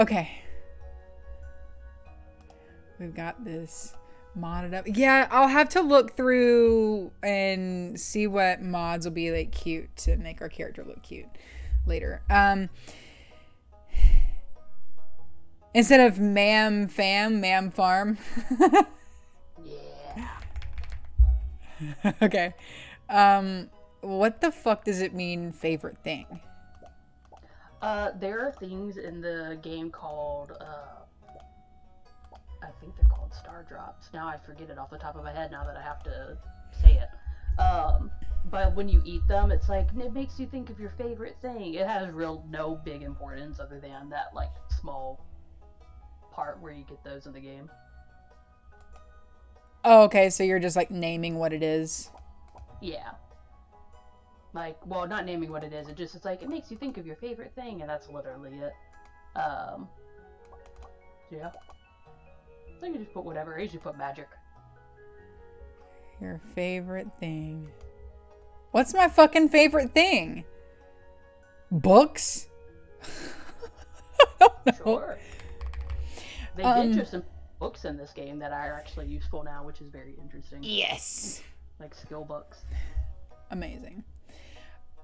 Okay. We've got this modded up. Yeah, I'll have to look through and see what mods will be like cute to make our character look cute later. Um instead of ma'am fam, ma'am farm. Yeah. okay. Um what the fuck does it mean favorite thing? Uh, there are things in the game called, uh, I think they're called star drops. Now I forget it off the top of my head now that I have to say it. Um, but when you eat them, it's like, it makes you think of your favorite thing. It has real no big importance other than that, like, small part where you get those in the game. Oh, okay, so you're just like naming what it is. Yeah. Like, well, not naming what it is. It just it's like it makes you think of your favorite thing, and that's literally it. Um. Yeah. So you just put whatever. I usually put magic. Your favorite thing. What's my fucking favorite thing? Books? I don't know. Sure. They Um, did just some books in this game that are actually useful now, which is very interesting. Yes. Like skill books. Amazing.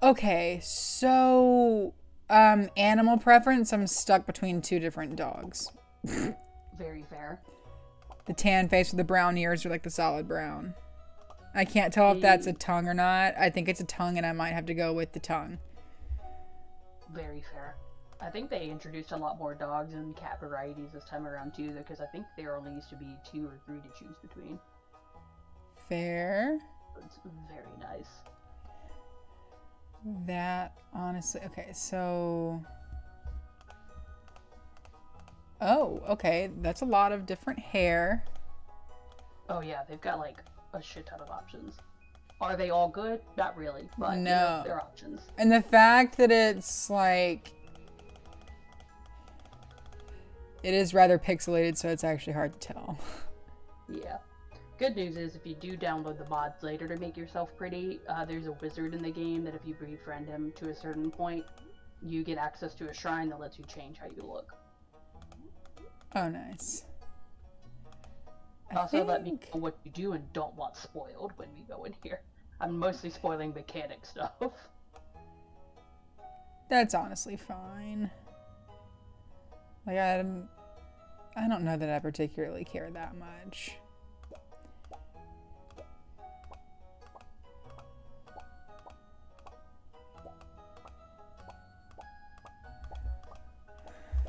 Okay, so um animal preference, I'm stuck between two different dogs. Very fair. The tan face with the brown ears are like the solid brown. I can't tell if that's a tongue or not. I think it's a tongue and I might have to go with the tongue. Very fair. I think they introduced a lot more dogs and cat varieties this time around too, because I think there only used to be two or three to choose between. Fair. It's very nice. That honestly, okay, so. Oh, okay, that's a lot of different hair. Oh yeah, they've got like a shit ton of options. Are they all good? Not really, but you know, No. they're options. And the fact that it's like. It is rather pixelated, so it's actually hard to tell. Yeah. Good news is if you do download the mods later to make yourself pretty, uh, there's a wizard in the game that if you befriend him to a certain point, you get access to a shrine that lets you change how you look. Oh, nice. I Also, let me know what you do and don't want spoiled when we go in here. I'm mostly spoiling mechanic stuff. That's honestly fine. Like I, I don't know that I particularly care that much.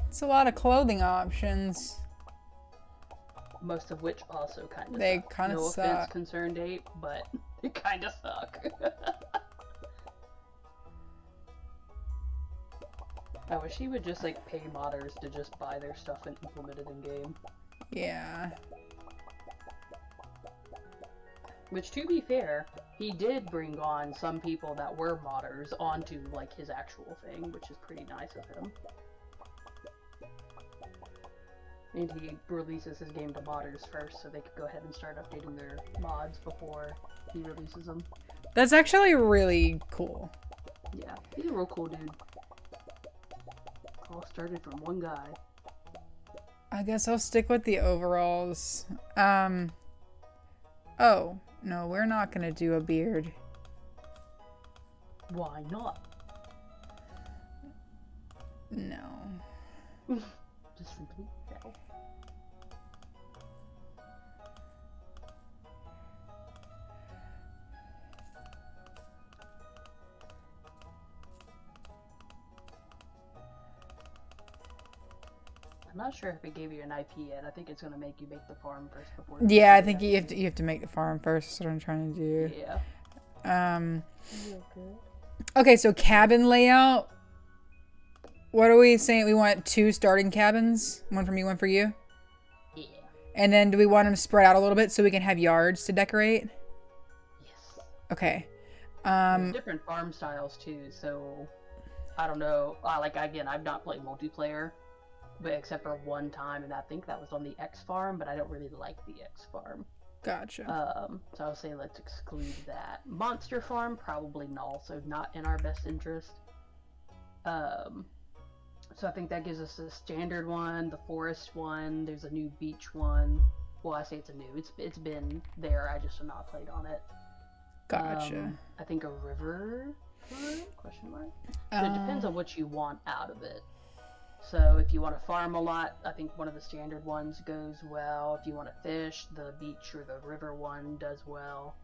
It's a lot of clothing options. Most of which also kind of They kinda no suck. offense, ConcernedApe, but they kind of suck. I wish he would just like pay modders to just buy their stuff and implement it in game. Yeah. Which, to be fair, he did bring on some people that were modders onto like his actual thing, which is pretty nice of him. And he releases his game to modders first, so they could go ahead and start updating their mods before he releases them. That's actually really cool. Yeah, he's a real cool dude. All started from one guy. I guess I'll stick with the overalls. Um. Oh, no, we're not gonna do a beard. Why not? No. Just simply I'm not sure if it gave you an IP yet. I think it's gonna make you make the farm first before. Yeah, I think you have to you have to make the farm first. That's what I'm trying to do. Yeah. Um. Okay, so cabin layout. What are we saying? We want two starting cabins, one for me, one for you, Yeah. and then do we want them spread out a little bit so we can have yards to decorate? Yes. Okay. There's Um. different farm styles too, so I don't know. Uh, like again, I've not played multiplayer, but except for one time, and I think that was on the X farm. But I don't really like the X farm. Gotcha. Um, so I'll say let's exclude that. Monster farm probably null, so not in our best interest. Um, so I think that gives us a standard one, the forest one. There's a new beach one. Well, I say it's a new. It's it's been there. I just have not played on it. Gotcha. Um, I think a river one, question mark. So it depends Uh, on what you want out of it. So if you want to farm a lot, I think one of the standard ones goes well. If you want to fish, the beach or the river one does well.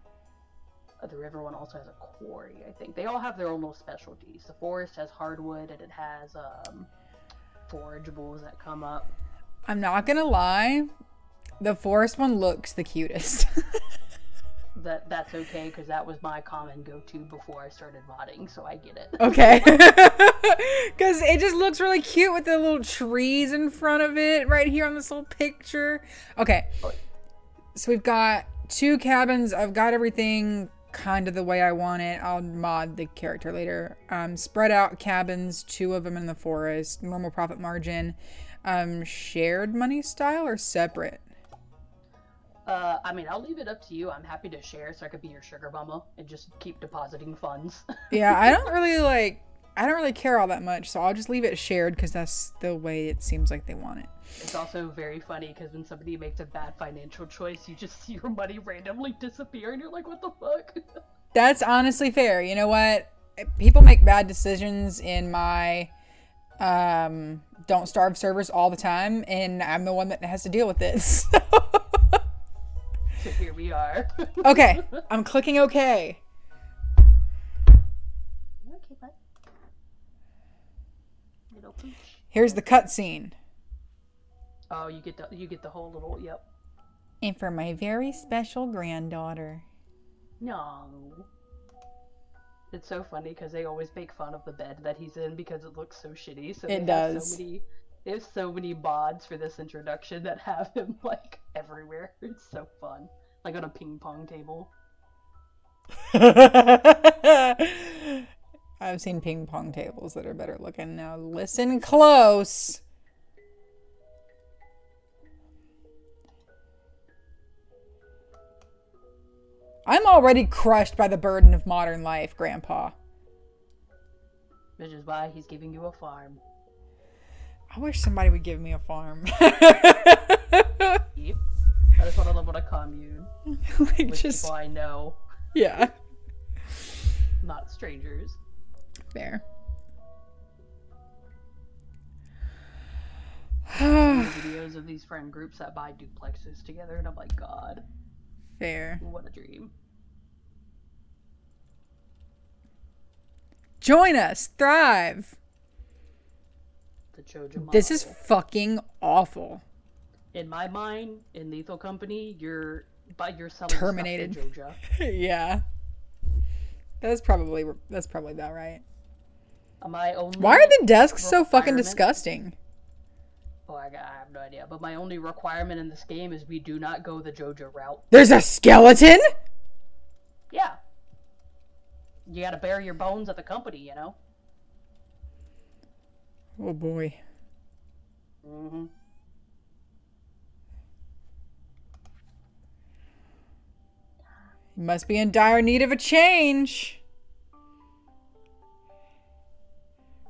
Uh, The river one also has a quarry, I think. They all have their own little specialties. The forest has hardwood and it has um, forageables that come up. I'm not gonna lie. The forest one looks the cutest. That that's okay because that was my common go-to before I started modding, so I get it. okay. Because it just looks really cute with the little trees in front of it right here on this little picture. Okay. So we've got two cabins. I've got everything kind of the way I want it. I'll mod the character later. Um, spread out cabins, two of them in the forest, normal profit margin. Um, shared money style or separate? Uh, I mean, I'll leave it up to you. I'm happy to share, so I could be your sugar mama and just keep depositing funds. Yeah, I don't really like. I don't really care all that much, so I'll just leave it shared because that's the way it seems like they want it. it's also very funny because when somebody makes a bad financial choice, you just see your money randomly disappear, and you're like, "What the fuck?" That's honestly fair. You know what? People make bad decisions in my um, don't starve servers all the time, and I'm the one that has to deal with it. so here we are. okay, I'm clicking OK. okay, bud. Little pooch. Here's the cutscene. Oh, you get the you get the whole little yep. And for my very special granddaughter. No. It's so funny because they always make fun of the bed that he's in because it looks so shitty. So It does. So many, there's so many mods for this introduction that have him like everywhere. It's so fun, like on a ping pong table. I've seen ping pong tables that are better looking. Now listen close. I'm already crushed by the burden of modern life, Grandpa. Which is why he's giving you a farm. I wish somebody would give me a farm. Yep. I just want to live on a commune like with just people I know, yeah, not strangers. fair. videos of these friend groups that buy duplexes together, and I'm like, God, fair. what a dream. Join us, thrive. The Choja This is fucking awful. in my mind, in Lethal Company, you're but you're selling Terminated. Joja. yeah. That's probably that's probably about right. My only Why are the desks so fucking disgusting? Oh, I, I have no idea. But my only requirement in this game is we do not go the Joja route. There's a skeleton? Yeah. You gotta bury your bones at the company, you know? Oh boy. Mm-hmm. You must be in dire need of a change.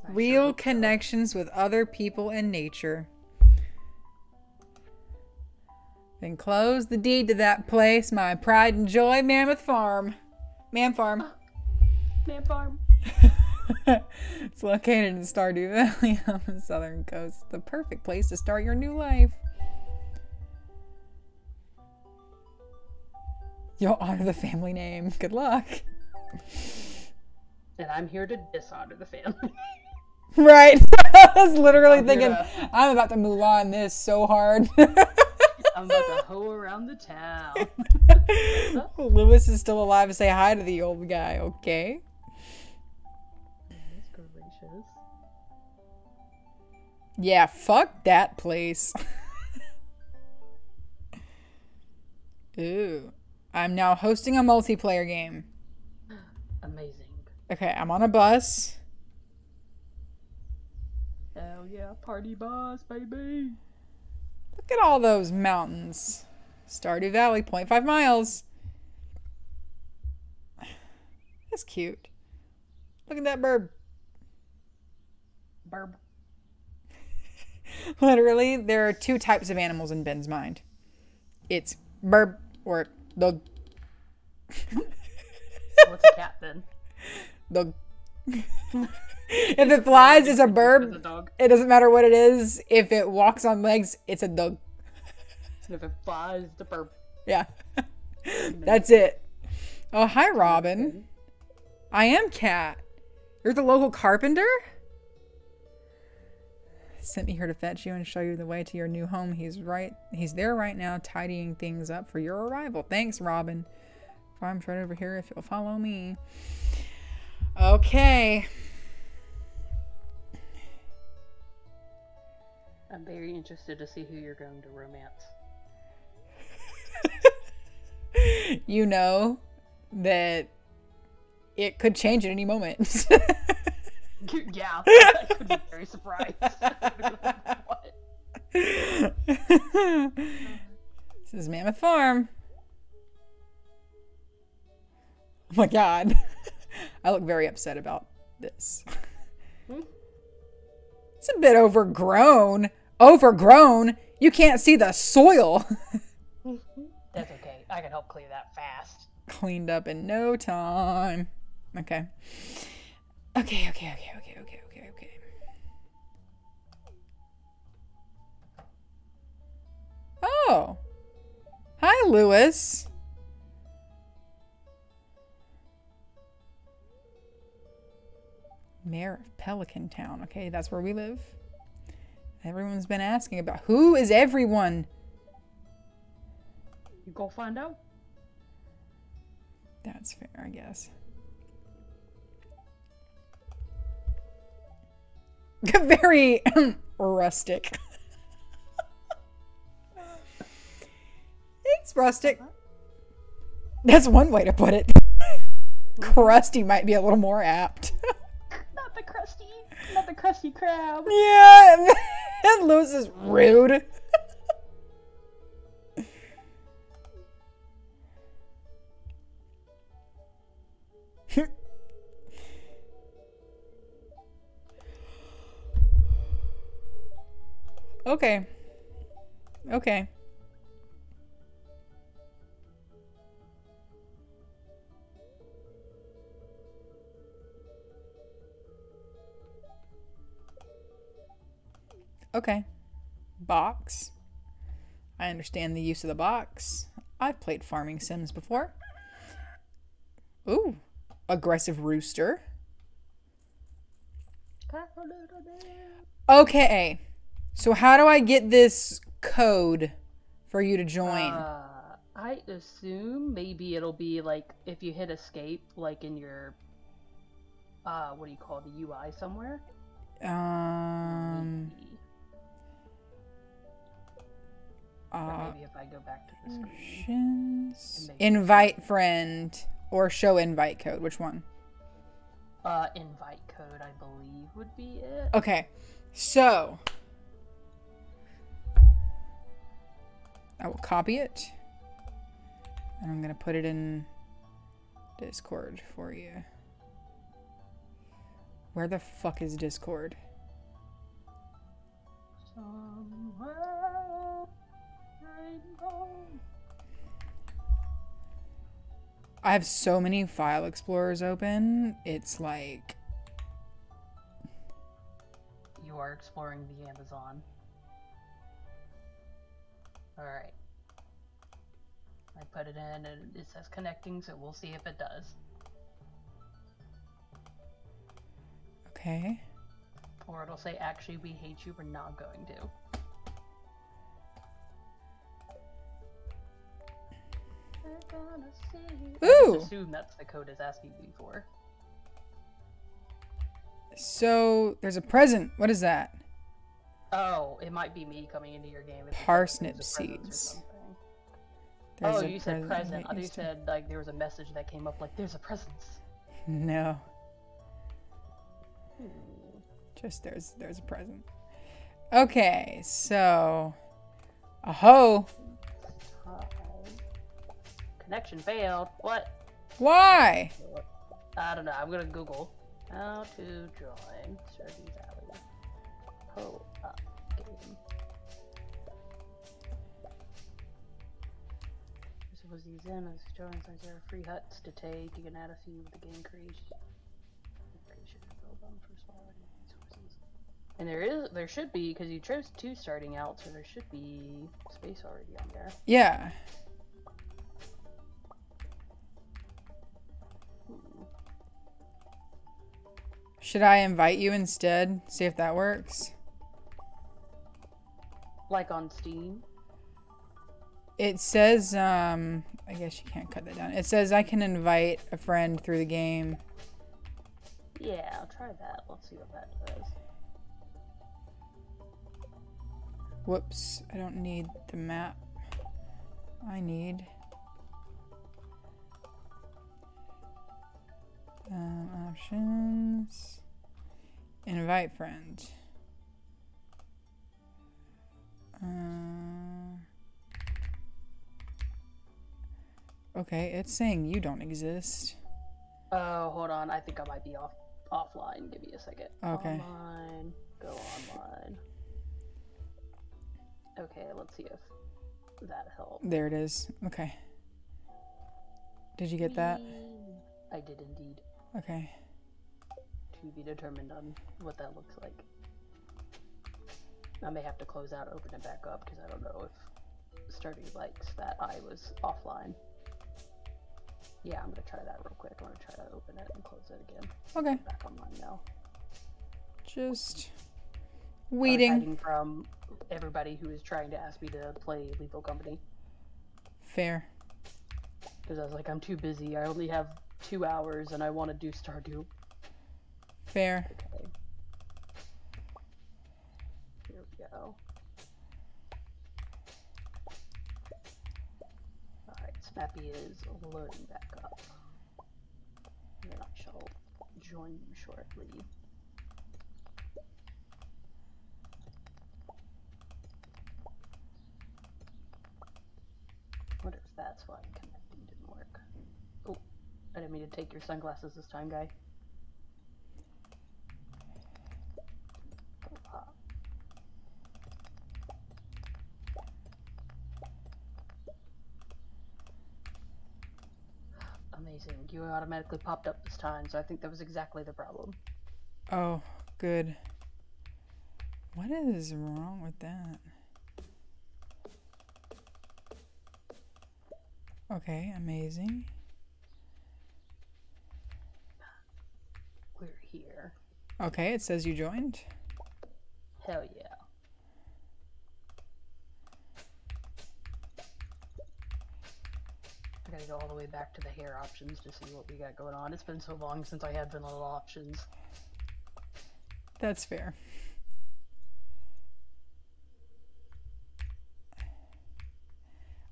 Real connections with other people and nature. Then close the deed to that place, my pride and joy, Mammoth Farm. Man Farm. Man farm. it's located in Stardew Valley on the southern coast. The perfect place to start your new life. You'll honor the family name. Good luck. And I'm here to dishonor the family. Right. I was literally I'm thinking, gonna- I'm about to move on this so hard. I'm about to hoe around the town. Lewis is still alive say hi to the old guy, okay? Yeah, fuck that place. Ooh. I'm now hosting a multiplayer game. Amazing. Okay, I'm on a bus. Hell yeah, party bus, baby. Look at all those mountains. Stardew Valley, 0.5 miles. That's cute. Look at that bird. Burb. Literally, there are two types of animals in Ben's mind. It's burb or dog. What's a cat then? Dog. if it flies, it's a It's a dog. It doesn't matter what it is. If it walks on legs, it's a dog. And if it flies, the burp. Yeah. That's it. Oh, hi, Robin. I am Cat. You're the local carpenter? Sent me here to fetch you and show you the way to your new home. He's right. He's there right now, tidying things up for your arrival. Thanks, Robin. Farm's right over here if you'll follow me. Okay. I'm very interested to see who you're going to romance. You know that it could change at any moment. yeah, I could be very surprised. this is Mammoth Farm. Oh my god. I look very upset about this. Hmm? It's a bit overgrown. Overgrown? You can't see the soil. That's okay. I can help clear that fast. Cleaned up in no time. Okay. Okay, okay, okay, okay, okay, okay, okay. Oh. Hi, Lewis. Mayor of Pelican Town. Okay, that's where we live. Everyone's been asking about who is everyone? You go find out. That's fair, I guess. Very rustic. it's rustic. That's one way to put it. Crusty might be a little more apt. Not the crusty, not the crusty crab. yeah, and Lewis is rude. Okay. Okay. Okay. Box. I understand the use of the box. I've played farming sims before. Ooh. Aggressive rooster. Okay. So how do I get this code for you to join? Uh, I assume maybe it'll be like if you hit escape, like in your, uh, what do you call it, the UI somewhere? um Maybe. uh, maybe if I go back to the screen. invite friend or show invite code. Which one? Uh, invite code, I believe, would be it. Okay. So I will copy it. And I'm going to put it in Discord for you. Where the fuck is Discord? Somewhere I know. I have so many file explorers open. It's like You are exploring the Amazon. Alright. I put it in and it says connecting, so we'll see if it does. okay. Or it'll say, actually, we hate you, we're not going to. We're gonna see. I Ooh. just assume that's the code it's asking me for. So there's a present. What is that? Oh, it might be me coming into your game. if it says Parsnip there's a presence or seeds. oh, you said present. I thought you said like there was a message that came up like there's a presence. No. Just there's there's a present. Okay, so a hoe. Uh, connection failed. What? Why? I don't know. I'm gonna Google how to join Stardew Valley. Was these in as showing since there are free huts to take. You can add a few with the game creation. creation and build them for smaller resources. And there is, there should be, because you chose two starting out, so there should be space already on there. Yeah. Should I invite you instead? See if that works. Like on Steam. It says, um, I guess you can't cut that down. It says I can invite a friend through the game. Yeah, I'll try that. Let's see what that does. Whoops, I don't need the map. I need... Um, options... Invite friend. Uh... Okay, it's saying you don't exist. Oh, hold on. I think I might be off offline. Give me a second. Okay. Online. Go online. Okay, let's see if that helps. There it is. Okay. Did you get that? I did indeed. Okay. To be determined on what that looks like. I may have to close out, open it back up because I don't know if Stardew likes that I was offline. Yeah, I'm gonna try that real quick. I'm gonna try to open it and close it again. Okay. Back online now. Just waiting. from everybody who is trying to ask me to play Lethal Company Fair. because I was like, I'm too busy. I only have two hours and I want to do Stardew. Fair. Okay. Here we go. Alright, Snappy is loading back up. Then I shall join you shortly. wonder if that's why connecting didn't work. Oh, I didn't mean to take your sunglasses this time, guy. Ah. Amazing. You automatically popped up this time, so I think that was exactly the problem. Oh, good. What is wrong with that? Okay, amazing. We're here. Okay, it says you joined. Hell yeah. Gotta go all the way back to the hair options to see what we got going on. It's been so long since I had vanilla options. That's fair.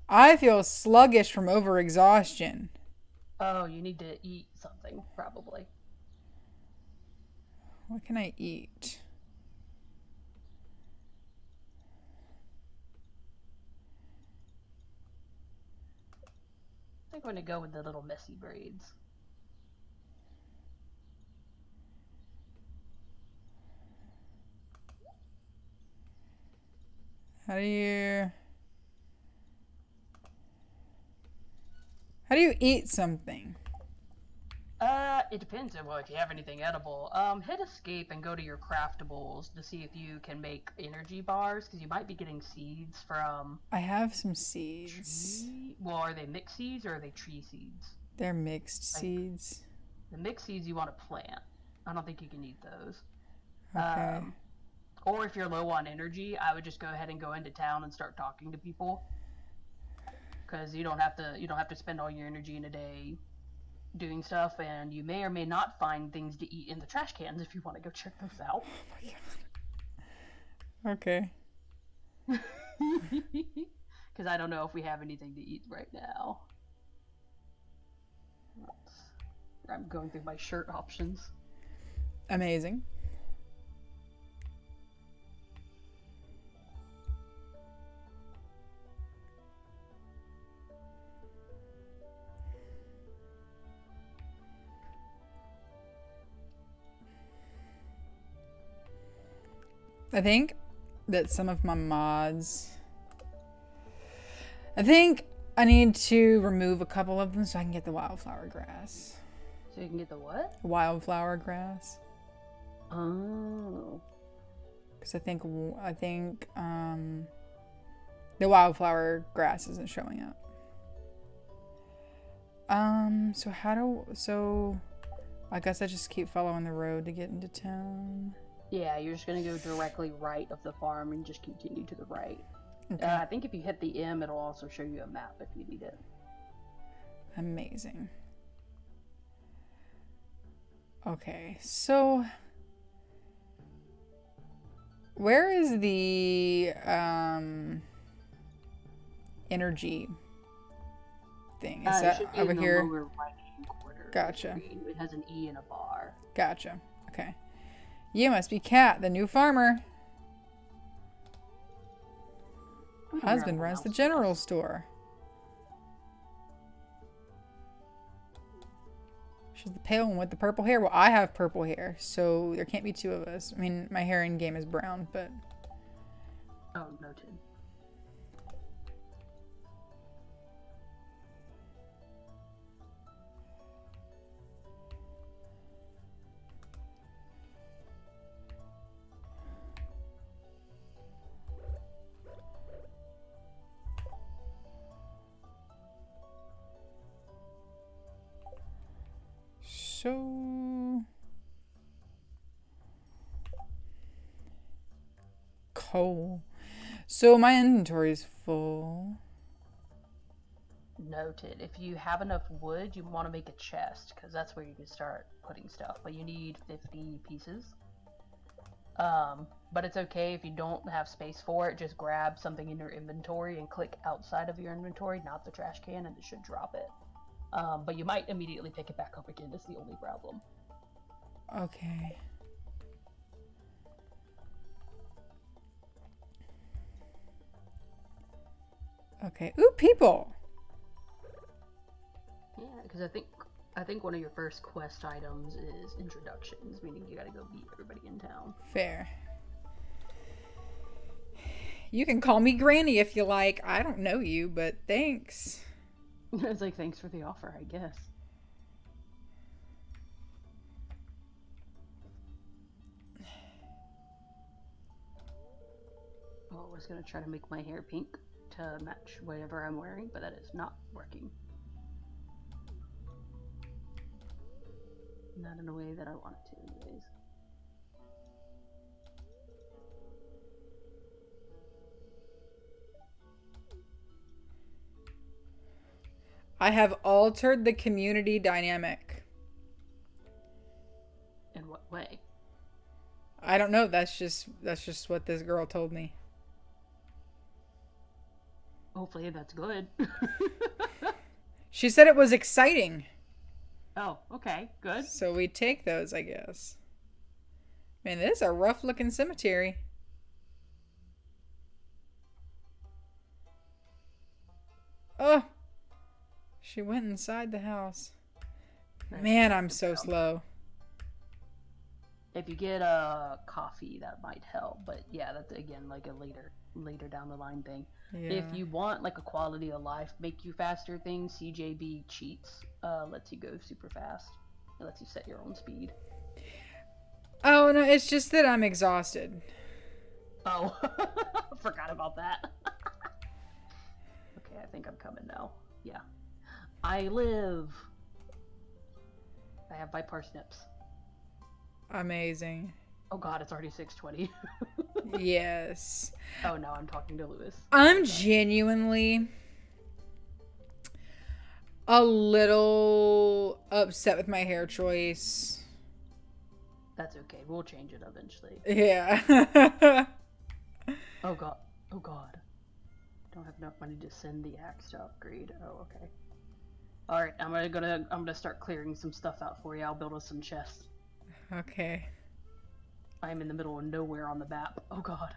I feel sluggish from overexhaustion. Oh, you need to eat something, probably. What can I eat? I'm going to go with the little messy braids. How do you How do you eat something? Uh, it depends on well, if you have anything edible. Um, hit escape and go to your craftables to see if you can make energy bars because you might be getting seeds from. I have some seeds. Tree... Well, are they mixed seeds or are they tree seeds? They're mixed Like- seeds. The mixed seeds you want to plant. I don't think you can eat those. Okay. Um, or if you're low on energy, I would just go ahead and go into town and start talking to people. Because you don't have to you don't have to spend all your energy in a day doing stuff, and you may or may not find things to eat in the trash cans if you want to go check those out. Oh okay. Because I don't know if we have anything to eat right now. I'm going through my shirt options. Amazing. I think that some of my mods. I think I need to remove a couple of them so I can get the wildflower grass. So you can get the what? Wildflower grass. Oh. Because I think I think um, the wildflower grass isn't showing up. Um. So how do so? I guess I just keep following the road to get into town. Yeah, you're just gonna go directly right of the farm and just continue to the right. Okay. Uh, I think if you hit the M, it'll also show you a map if you need it. Amazing. Okay, so where is the um energy thing? Is Uh, that over here? right-hand corner of the Gotcha. It has an E and a bar. Gotcha. Okay. You must be Kat, the new farmer. Husband runs the general store. She's the pale one with the purple hair. Well, I have purple hair, so there can't be two of us. I mean, my hair in game is brown, but Oh, noted. So my inventory is full. Noted. If you have enough wood, you want to make a chest because that's where you can start putting stuff. But you need 50 pieces. Um, but it's okay if you don't have space for it. Just grab something in your inventory and click outside of your inventory, not the trash can, and it should drop it. Um, but you might immediately pick it back up again. That's the only problem. Okay. Okay. Ooh, people. Yeah, because I think I think one of your first quest items is introductions, meaning you got to go meet everybody in town. Fair. You can call me Granny if you like. I don't know you, but thanks. it's like thanks for the offer, I guess. Well, I was gonna try to make my hair pink to match whatever I'm wearing, but that is not working. Not in a way that I want it to, anyways. I have altered the community dynamic. In what way? I don't know. That's just that's just what this girl told me. Hopefully that's good. She said it was exciting. oh, okay, good. So we take those, I guess. Man, this is a rough looking cemetery. Oh, she went inside the house. Man, I'm so slow. If you get a coffee, that might help. But yeah, that's again like a later later down the line thing. If you want like a quality of life, make you faster thing, CJB cheats. Uh, lets you go super fast. It lets you set your own speed. Oh no, it's just that I'm exhausted. Oh, forgot about that. okay, I think I'm coming now. Yeah, I live. I have my parsnips. Amazing. Oh god, it's already 6:20. yes. oh no, I'm talking to Lewis. I'm genuinely a little upset with my hair choice. That's okay. We'll change it eventually. Yeah. Oh god. Oh god. Don't have enough money to send the axe to upgrade. Oh, okay. Alright, I'm gonna, gonna I'm gonna start clearing some stuff out for you. I'll build us some chests. okay. I'm in the middle of nowhere on the map. Oh god.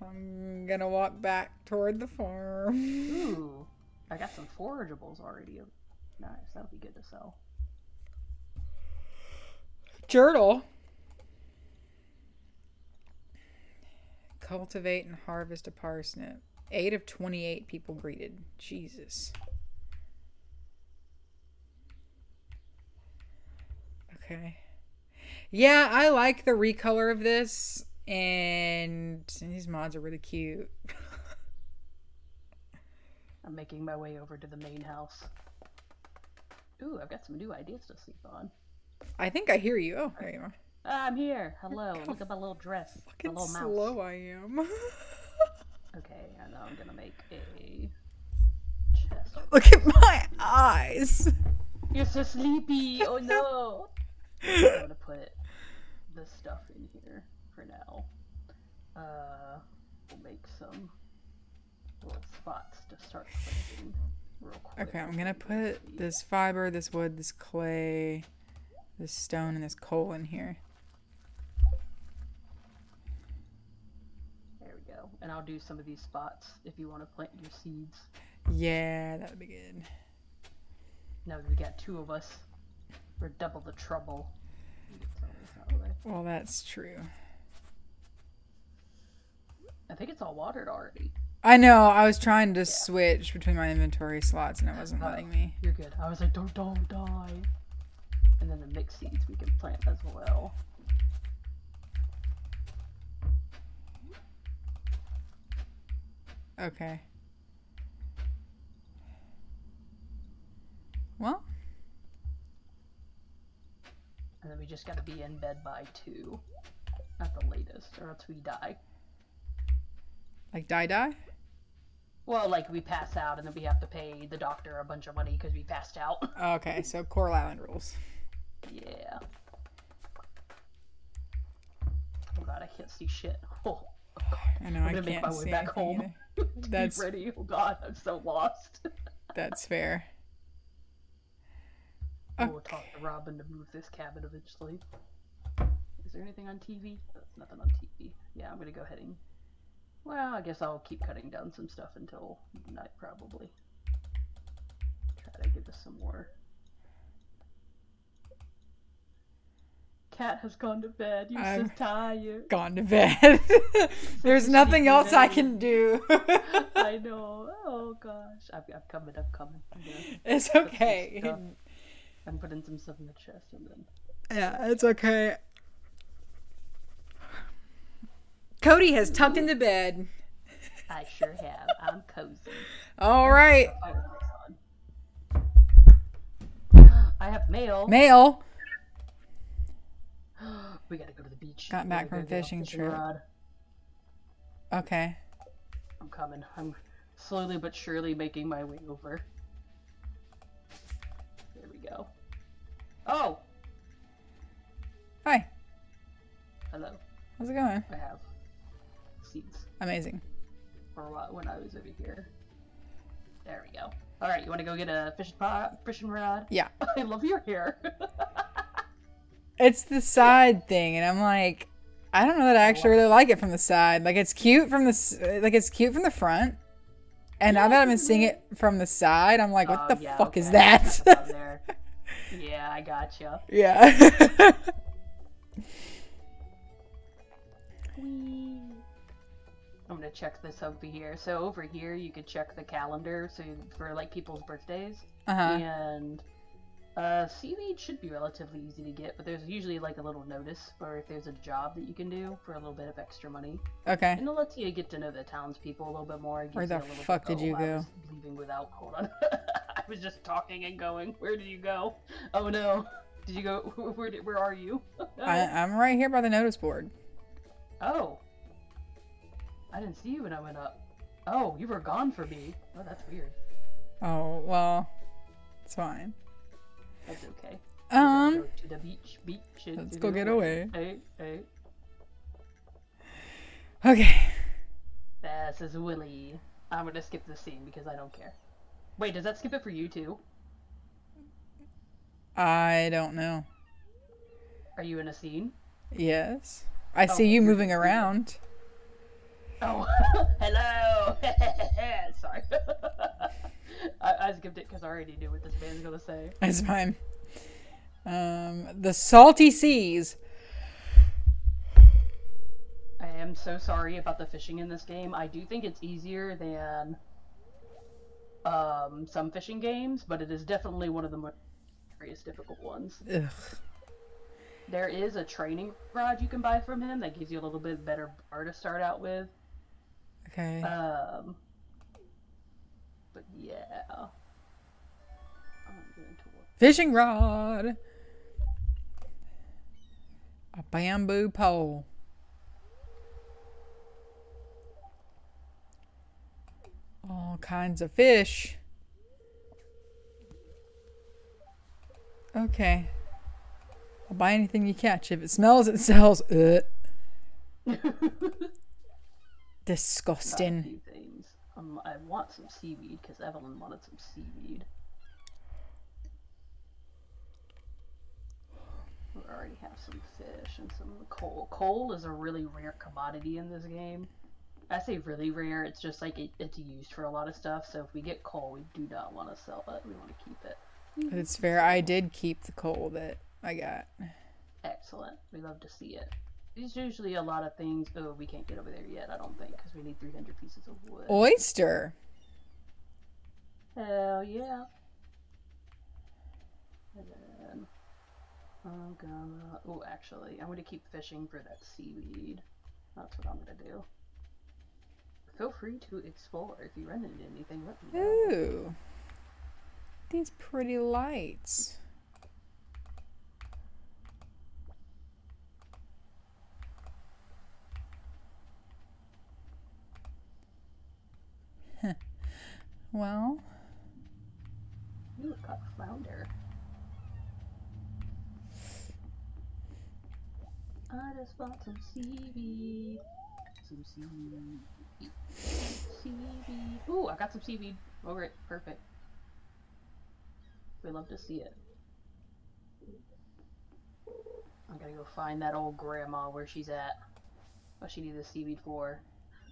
I'm gonna walk back toward the farm. Ooh. I got some forageables already. Nice, that'll be good to sell. Jurtle. cultivate and harvest a parsnip. Eight of 28 people greeted. Jesus. Okay. Yeah, I like the recolor of this, and these mods are really cute. I'm making my way over to the main house. Ooh, I've got some new ideas to sleep on. I think I hear you. Oh, there you are. I'm here. Hello. Look at my little dress. My Fucking little mouse. slow I am. Okay, and now I'm gonna make a chest. Look at my eyes. You're so sleepy. Oh no. I'm gonna put this stuff in here for now. Uh, we'll make some little spots to start planting real quick. Okay, I'm gonna put this fiber, this wood, this clay, this stone, and this coal in here. There we go. And I'll do some of these spots if you want to plant your seeds. Yeah, that would be good. Now that we got two of us, we're double the trouble. Well, that's true. I think it's all watered already. I know. I was trying to switch between my inventory slots, and it wasn't Oh. letting me. You're good. I was like, don't, don't die. And then the mixed seeds we can plant as well. Okay. Well, And then we just gotta be in bed by two. At the latest, or else we die. like die die. Well, like we pass out and then we have to pay the doctor a bunch of money because we passed out. Oh, okay, so Coral Island rules. yeah. Oh god, I can't see shit. Oh, I know I'm gonna make can't my way see back home. That's- ready. Oh god, I'm so lost. That's fair. We'll talk to Robin to move this cabin eventually. Is there anything on TV? There's nothing on TV. Yeah, I'm gonna go ahead and. Well, I guess I'll keep cutting down some stuff until night probably. Try to give us some more. Cat has gone to bed. You're I'm- so tired. Gone to bed. There's nothing else I can do. I know. Oh gosh, I'm, I'm coming. I'm coming. It's okay. I'm putting some stuff in the chest and then. Yeah, it's okay. Cody has tucked into bed. I sure have. I'm cozy. All right. I have mail. Mail. we gotta go to the beach. Got back from go fishing fishing trip. rod. Okay. I'm coming. I'm slowly but surely making my way over. Go. Oh, Hi. hello. How's it going? I have seeds Amazing. for a while when I was over here. There we go. All right, you want to go get a fishing pot, fishing rod? Yeah. I love your hair. It's the side thing, and I'm like, I don't know that I actually really like it from the side. Like it's cute from the like it's cute from the front, and now that I've been seeing it from the side, I'm like, what Oh, the yeah, fuck is okay. Up that? yeah, I gotcha. yeah. I'm gonna check this over here. So over here, you could check the calendar, so for like people's birthdays, uh huh. and uh, seaweed should be relatively easy to get. But there's usually like a little notice for if there's a job that you can do for a little bit of extra money, Okay. and it lets you get to know the townspeople a little bit more. Where the you a little fuck bit- did you oh, I go? leaving without. Hold on. I was just talking and going. Where did you go? Oh no. Did you go? Where did, Where are you? I, I'm right here by the notice board. Oh. I didn't see you when I went up. Oh, you were gone for me. Oh, that's weird. Oh well, it's fine. That's okay. Um, go to the beach, beach. let's go get wa- away. Hey, hey. Okay. This is Willy. I'm gonna skip this scene because I don't care. Wait, does that skip it for you too? I don't know. Are you in a scene? Yes. I see Oh, you you're moving around. Oh, hello. Sorry. I, I skipped it because I already knew what this band's gonna say. It's fine. Um, the salty seas. I am so sorry about the fishing in this game. I do think it's easier than um, some fishing games, but it is definitely one of the most difficult ones. Ugh. There is a training rod you can buy from him that gives you a little bit better bar to start out with. Okay. Um, but yeah. I'm going to look. Fishing rod. A bamboo pole. All kinds of fish. Okay. I'll buy anything you catch. If it smells, it sells. Ugh. Disgusting. Um, I want some seaweed because Evelyn wanted some seaweed. We already have some fish and some coal. Coal is a really rare commodity in this game. I say really rare. It's just like it, it's used for a lot of stuff. So if we get coal, we do not want to sell it. We want to keep it. It's fair. I did keep the coal that I got. Excellent. We love to see it. There's usually a lot of things. Oh, we can't get over there yet. I don't think because we need 300 pieces of wood. Oyster. Hell yeah. And then I'm gonna. Oh, actually, I'm gonna keep fishing for that seaweed. That's what I'm gonna do. Feel free to explore if you run into anything. Let me know. Ooh. These pretty lights. Well, Ooh, got a flounder. I just bought some seaweed. Some seaweed. Seaweed. Ooh, I got some seaweed. Over it. Perfect. We love to see it. I'm gonna go find that old grandma where she's at. What she needs the seaweed for.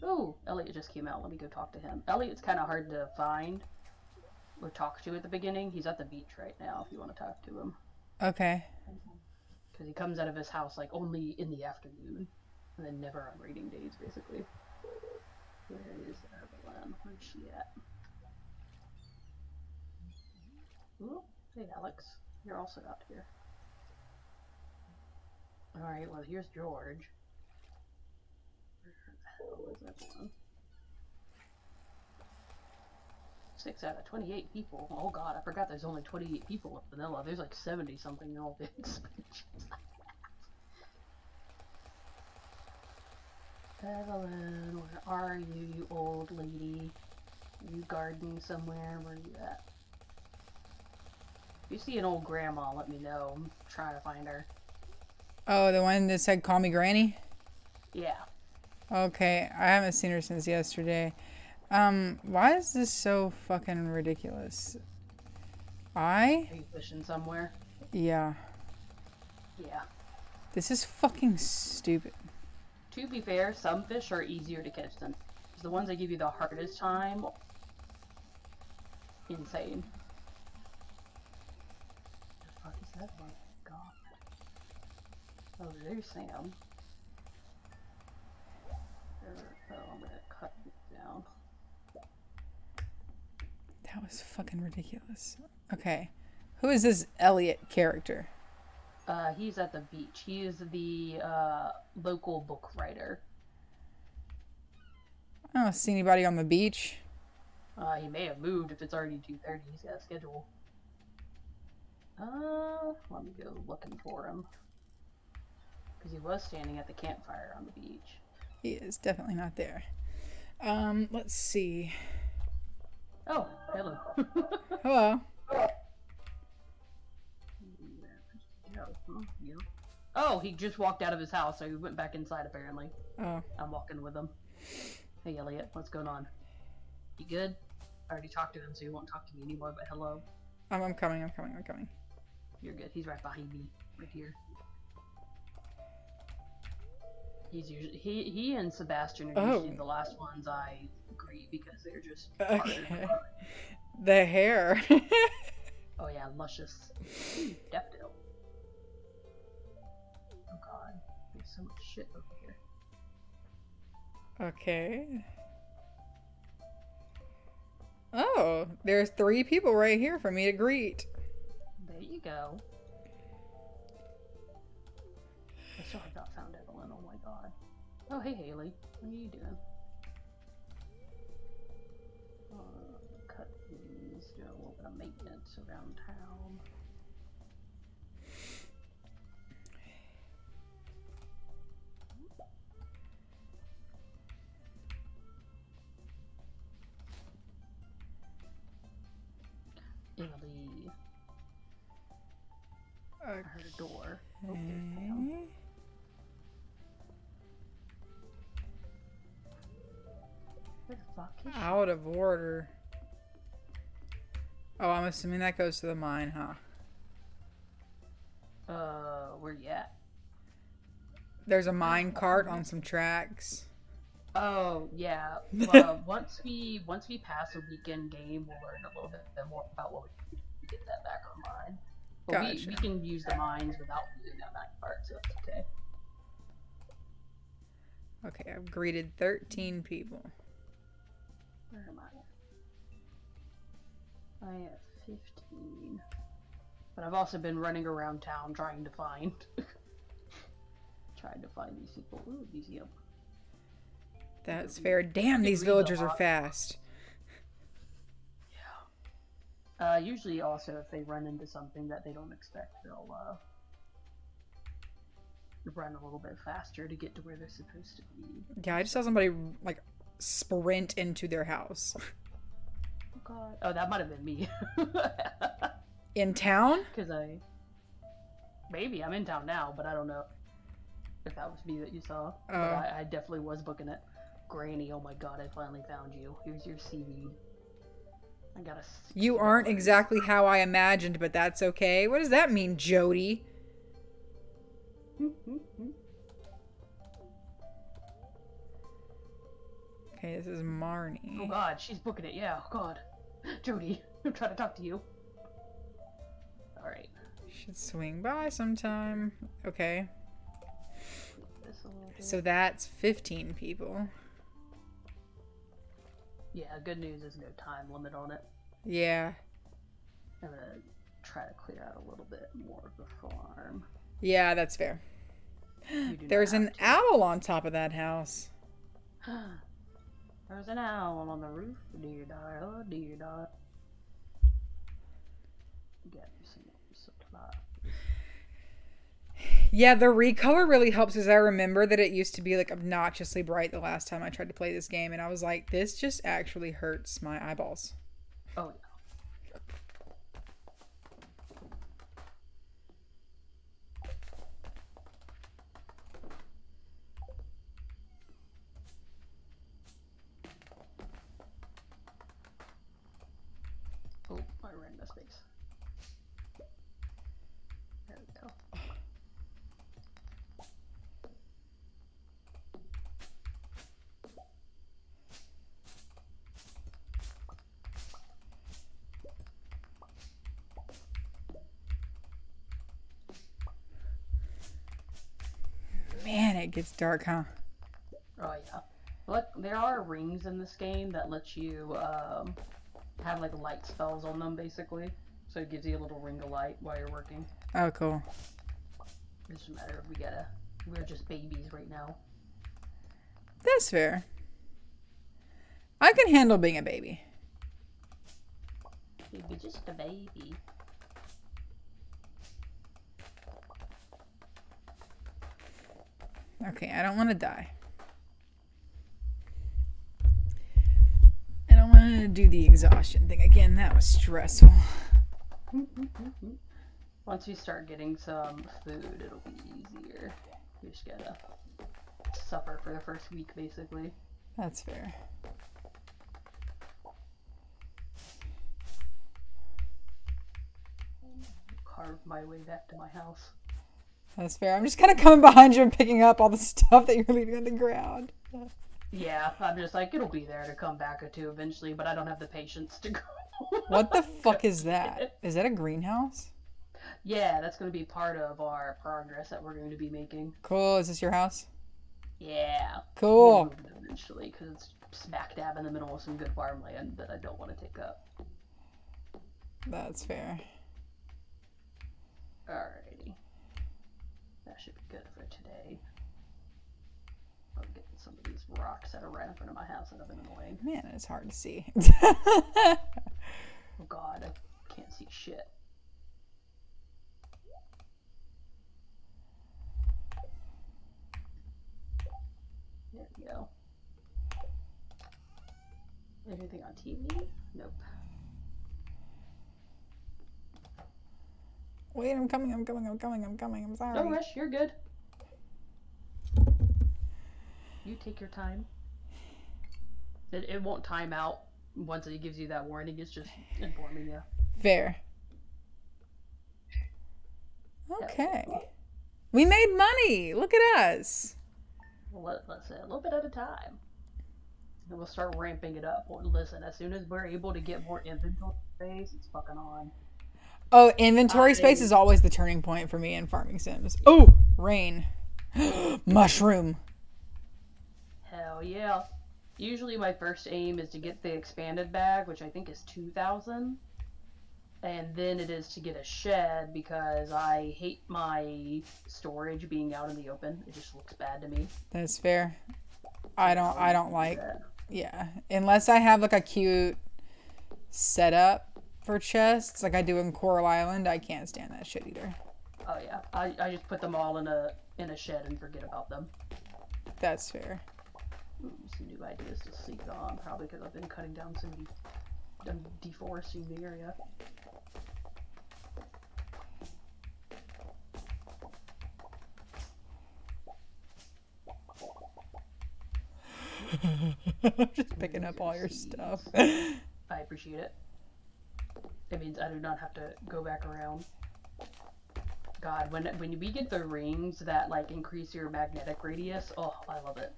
Ooh, Elliott just came out. Let me go talk to him. Elliott's kind of hard to find or talk to at the beginning. He's at the beach right now if you want to talk to him. okay. Because he comes out of his house like only in the afternoon. And then never on reading days, basically. Where is Evelyn? Where's she at? Ooh, hey Alex. You're also out here. Alright, well here's George. Where the hell is Evelyn? Six out of 28 people. Oh god, I forgot there's only 28 people in vanilla. There's like 70 something in all the expansions. Evelyn, where are you, you old lady? You gardening somewhere? Where are you at? If you see an old grandma, let me know. I'm trying to find her. Oh, the one that said "Call me Granny." Yeah. Okay, I haven't seen her since yesterday. Um, why is this so fucking ridiculous? I Are you fishing somewhere? yeah, Yeah. this is fucking stupid. To be fair, some fish are easier to catch than the ones that give you the hardest time. Insane. The fuck is that one? God. Oh, there's Sam. There- Oh, I'm gonna cut it down. That was fucking ridiculous. Okay, who is this Elliott character? Uh, he's at the beach. He is the uh, local book writer. I don't see anybody on the beach. Uh, he may have moved if it's already 2.30. He's got a schedule. Uh, let me go looking for him. Because he was standing at the campfire on the beach. He is definitely not there. Um, let's see. Oh, hello. Hello. Oh, oh, he just walked out of his house, so he went back inside apparently. Oh, I'm walking with him. Hey, Elliott, what's going on? You good? I already talked to him, so he won't talk to me anymore, but hello. I'm, I'm coming. I'm coming. I'm coming. You're good. He's right behind me, right here. He's usually he he and Sebastian are usually Oh. the last ones I greet because they're just Okay. The hair. Oh yeah, luscious. Ooh, Daffodil. So much shit over here. Okay. Oh, there's three people right here for me to greet. There you go. I still have not found Evelyn. Oh my god. Oh, hey Haley. What are you doing? Italy. I heard a door. Oh. Okay. Where the fuck is she? Out of order. Oh, I'm assuming that goes to the mine, huh? Uh, where you at? There's a mine cart on some tracks. Oh yeah. Well, once we once we pass a weekend game, we'll learn a little bit more about what we can do to get that back online. But we, Gotcha. we can use the mines without using that back part, so that's okay. Okay, I've greeted 13 people. Where am I? I have fifteen. But I've also been running around town trying to find trying to find these people. Ooh, museum. That's fair. Damn, these villagers are fast. Uh, usually also if they run into something that they don't expect, they'll uh, run a little bit faster to get to where they're supposed to be. Yeah, I just saw somebody like sprint into their house. Oh god. Oh, that might have been me. In town? Because I. Maybe I'm in town now, but I don't know if that was me that you saw. But Oh. I, I definitely was booking it. Granny, oh my god, I finally found you. Here's your CV. I got a. You aren't $60. exactly how I imagined, but that's okay. What does that mean, Jodi? Okay, this is Marnie. Oh god, she's booking it. Yeah, oh god. Jodi, I'm trying to talk to you. Alright. Should swing by sometime. Okay, This a little bit. so that's 15 people. Yeah, good news is no time limit on it. Yeah. I'm gonna try to clear out a little bit more of the farm. Yeah, that's fair. You do There's an to. owl on top of that house. There's an owl on the roof. Dear die, oh dear die. Get me some more supply. Yeah, the recolor really helps because I remember that it used to be like obnoxiously bright the last time I tried to play this game, and I was like, this just actually hurts my eyeballs. Oh yeah. Oh, I ran out of space. There we go. Man, it gets dark, huh? Oh yeah. Look, there are rings in this game that let you um, have like light spells on them, basically. So it gives you a little ring of light while you're working. Oh, cool. It doesn't matter we gotta. We're just babies right now. That's fair. I can handle being a baby. We're just a baby. Okay, I don't want to die. I don't want to do the exhaustion thing again. That was stressful. Once you start getting some food, it'll be easier. You just gotta suffer for the first week, basically. That's fair. Carve my way back to my house. That's fair. I'm just kind of coming behind you and picking up all the stuff that you're leaving on the ground. Yeah, I'm just like, it'll be there to come back to eventually, but I don't have the patience to go. What the fuck is that? Is that a greenhouse? Yeah, that's going to be part of our progress that we're going to be making. Cool. Is this your house? Yeah. Cool. We'll eventually because it's smack dab in the middle of some good farmland that I don't want to take up. That's fair. Alrighty. That should be good for today. I'm getting some of these rocks that are right in front of my house that have been annoying. Man, it's hard to see. Oh god, I can't see shit. There we go. Anything on TV? Nope. Wait, I'm coming, I'm coming, I'm coming, I'm coming, I'm sorry. No rush, you're good. You take your time. It, it won't time out once it gives you that warning, it's just informing you. Fair. Okay. We made money. Look at us. Let, let's say a little bit at a time. And we'll start ramping it up. Listen, as soon as we're able to get more inventory space, it's fucking on. Oh, inventory space is always the turning point for me in farming sims. Oh, rain. Mushroom. Hell yeah. Usually my first aim is to get the expanded bag, which I think is 2,000. And then it is to get a shed because I hate my storage being out in the open. It just looks bad to me. That's fair. I don't I don't like Yeah. yeah. Unless I have like a cute setup for chests like I do in Coral Island, I can't stand that shit either. Oh yeah. I, I just put them all in a in a shed and forget about them. That's fair. Ooh, some new ideas to sleep on, probably because I've been cutting down some de- done deforesting the area. I'm Just picking up all your stuff. I appreciate it. It means I do not have to go back around. God, when when we get the rings that like increase your magnetic radius, oh, I love it.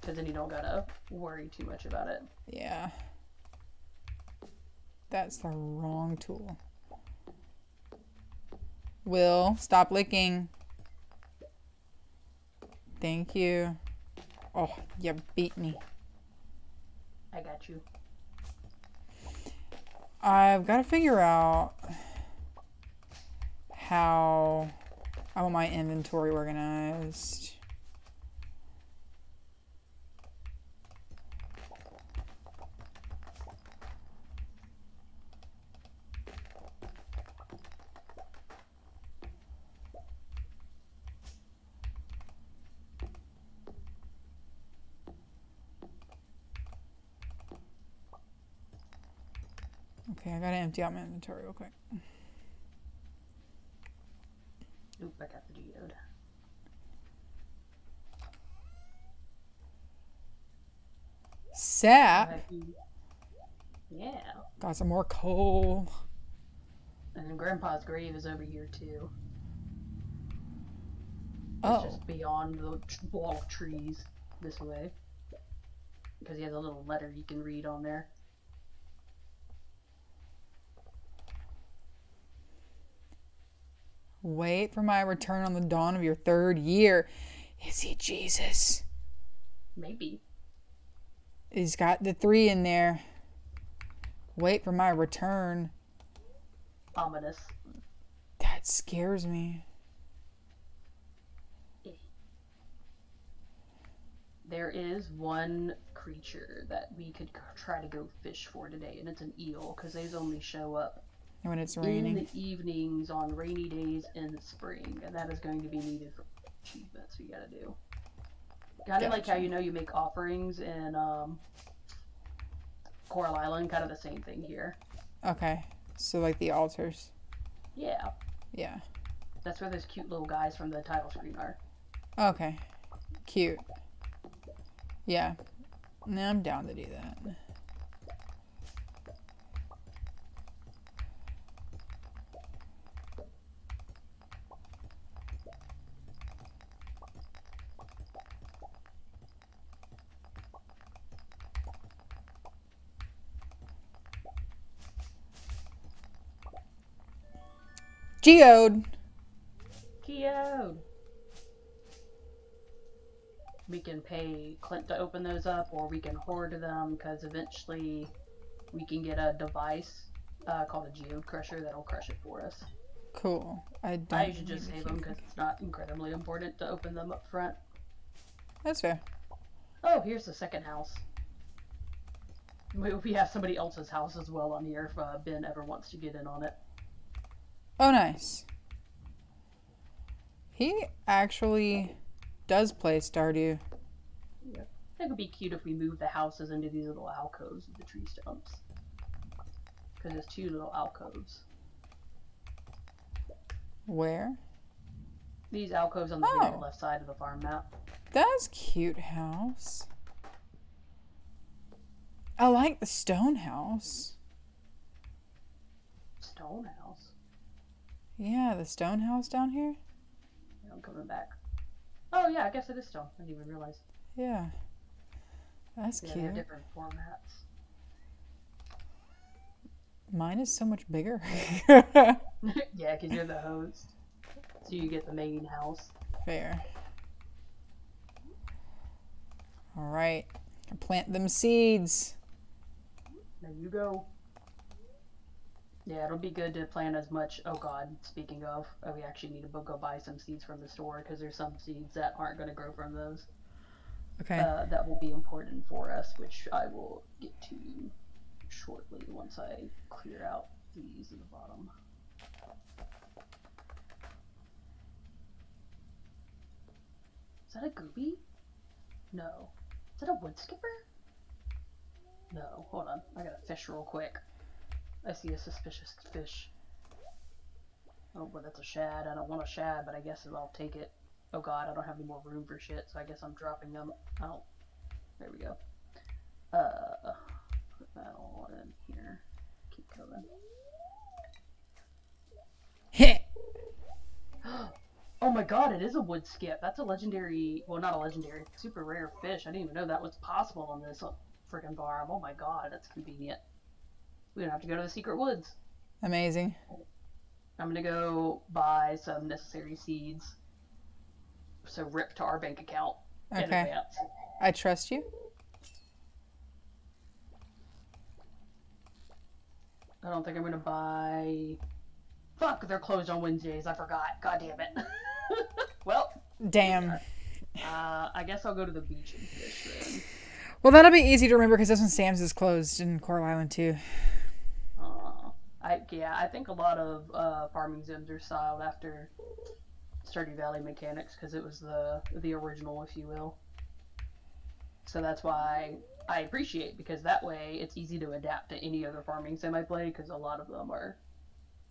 Because then you don't gotta worry too much about it. Yeah. That's the wrong tool. Will, stop licking. Thank you. Oh, you beat me. I got you. I've got to figure out how I want my inventory organized. Okay, I gotta empty out my inventory real quick. Oop, I got the geode. Sap. Yeah. Got some more coal. And then Grandpa's grave is over here too. It's Oh, just beyond the wall trees this way. Because he has a little letter you can read on there. Wait for my return on the dawn of your third year. Is he Jesus? Maybe. He's got the three in there. Wait for my return. Ominous. That scares me. There is one creature that we could try to go fish for today, and it's an eel, because they only show up When it's in raining. the evenings on rainy days in the spring, and that is going to be needed for achievements we gotta do. Kind of like how you know you make offerings in um, Coral Island, kind of the same thing here. Okay. So like the altars. Yeah, Yeah. that's where those cute little guys from the title screen are. Okay. Cute. Yeah. No, I'm down to do that. Geode. Geode. We can pay Clint to open those up, or we can hoard them because eventually we can get a device uh, called a Geode Crusher that'll crush it for us. Cool. I don't. I usually just save them because it's not incredibly important to open them up front. That's fair. Oh, here's the second house. We, we have somebody else's house as well on here if uh, Ben ever wants to get in on it. Oh, nice. He actually does play Stardew. I think it would be cute if we moved the houses into these little alcoves with the tree stumps. Because there's two little alcoves. Where? These alcoves on the Oh. left side of the farm map. That's cute house. I like the stone house. Stone house. Yeah, the stone house down here. Yeah, I'm coming back. Oh yeah, I guess it is stone. I didn't even realize. Yeah. That's Yeah, cute. different formats. Mine is so much bigger. yeah, because you're the host. So you get the main house. Fair. All right. Plant them seeds. There you go. Yeah, it'll be good to plant as much. Oh God, speaking of, uh, we actually need to go buy some seeds from the store because there's some seeds that aren't going to grow from those. Okay. Uh, that will be important for us, which I will get to shortly once I clear out these at the bottom. Is that a gooby? No. Is that a wood skipper? No. Hold on. I gotta fish real quick. I see a suspicious fish. Oh, but that's a shad. I don't want a shad, but I guess I'll take it. Oh god, I don't have any more room for shit, so I guess I'm dropping them out. There we go. Uh, put that all in here. Keep going. Hit. Oh my god, it is a wood skip. That's a legendary, well, not a legendary, super rare fish. I didn't even know that was possible on this freaking farm. Oh my god, that's convenient. We don't have to go to the secret woods. Amazing. I'm gonna go buy some necessary seeds. So rip to our bank account in Okay. advance. I trust you. I don't think I'm gonna buy. Fuck, they're closed on Wednesdays. I forgot. God damn it. well, Damn. uh, I guess I'll go to the beach and fish then. Well, that'll be easy to remember because that's when Sam's is closed in Coral Island too. I yeah, I think a lot of uh, farming sims are styled after Stardew Valley mechanics because it was the the original, if you will. So that's why I appreciate because that way it's easy to adapt to any other farming sim I play because a lot of them are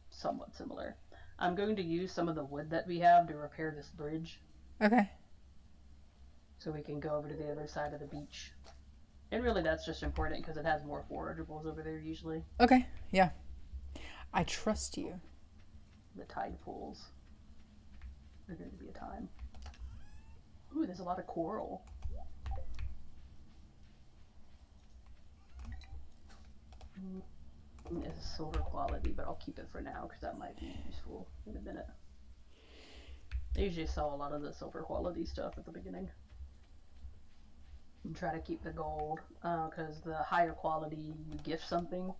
somewhat similar. I'm going to use some of the wood that we have to repair this bridge Okay. so we can go over to the other side of the beach. And really, that's just important because it has more forageables over there usually. Okay. Yeah. I trust you. The tide pools are going to be a time. Ooh, there's a lot of coral. Mm, It's silver quality, but I'll keep it for now because that might be useful in a minute. I usually sell a lot of the silver quality stuff at the beginning. And try to keep the gold, because the higher quality you gift something,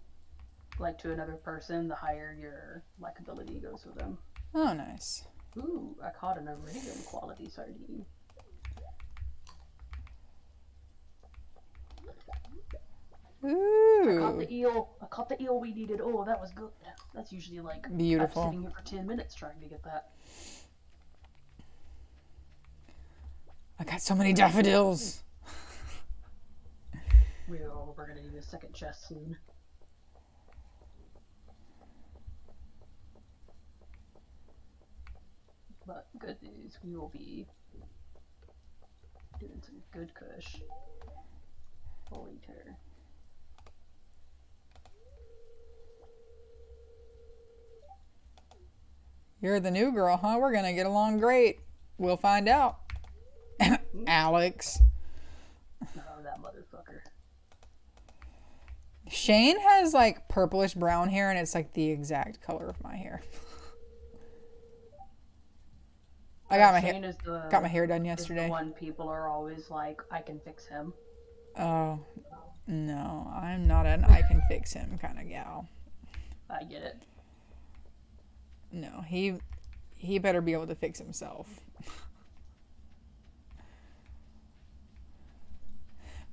like to another person, the higher your likability goes with them. Oh, nice. Ooh, I caught an iridium quality sardine. Ooh. I caught the eel. I caught the eel we needed. Oh, that was good. That's usually like beautiful. I'm sitting here for ten minutes trying to get that. I got so many daffodils. We'll, we're gonna need a second chest soon. But good news, we will be doing some good kush later. You're the new girl, huh? We're gonna get along great. We'll find out. Alex. Oh, that motherfucker. Shane has like purplish brown hair and it's like the exact color of my hair. I got my hair the, got my hair done is the yesterday. one people are always like, I can fix him. Oh no, I'm not an I can fix him kind of gal. I get it. No, he he better be able to fix himself.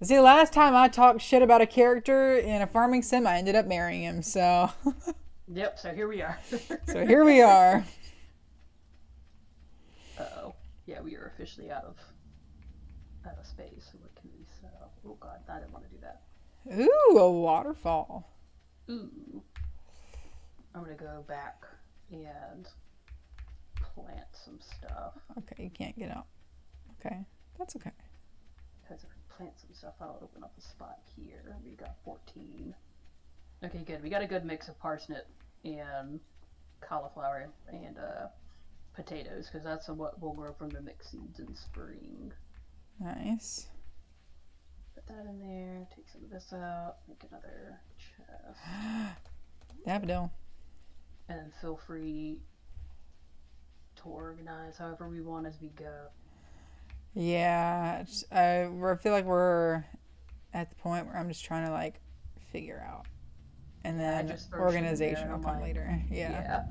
See, last time I talked shit about a character in a farming sim, I ended up marrying him. So, Yep. So here we are. so here we are. Uh-oh. Yeah, we are officially out of out of space. What can we sell? Oh god, I didn't want to do that. Ooh, a waterfall. Ooh. I'm gonna go back and plant some stuff. Okay, you can't get out. Okay, that's okay. Because if I plant some stuff, I'll open up a spot here. We got 14. Okay, good. We got a good mix of parsnip and cauliflower and uh, potatoes, because that's what we'll grow from the mixed seeds in spring. Nice. Put that in there. Take some of this out. Make another chest. Daffodil. And then feel free to organize however we want as we go. Yeah, I, feel like we're at the point where I'm just trying to like figure out, and Yeah, then just throw shit in there organization will come like, later. Yeah.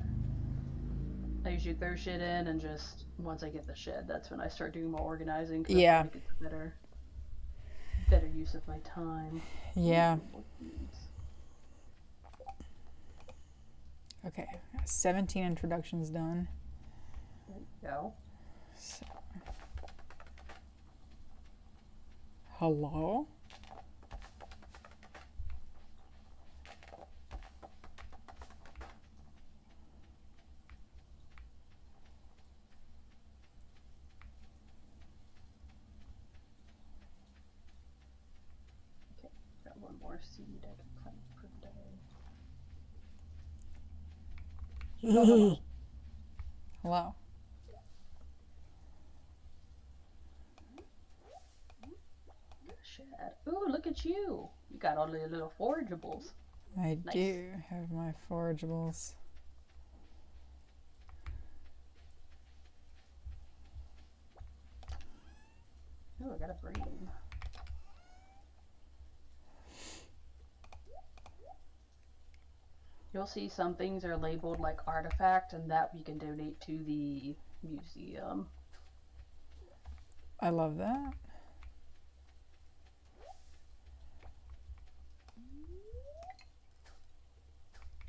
I usually throw shit in and just once I get the shed, that's when I start doing my organizing. Yeah. feel like it's better, better use of my time. Yeah. Okay. 17 introductions done. There you go. So. Hello? Got one more seed I can plant per Shed. Ooh, look at you! You got all the little forageables. I Nice. do have my forageables. Ooh, I got a brain. You'll see some things are labeled like artifact, and that we can donate to the museum. I love that.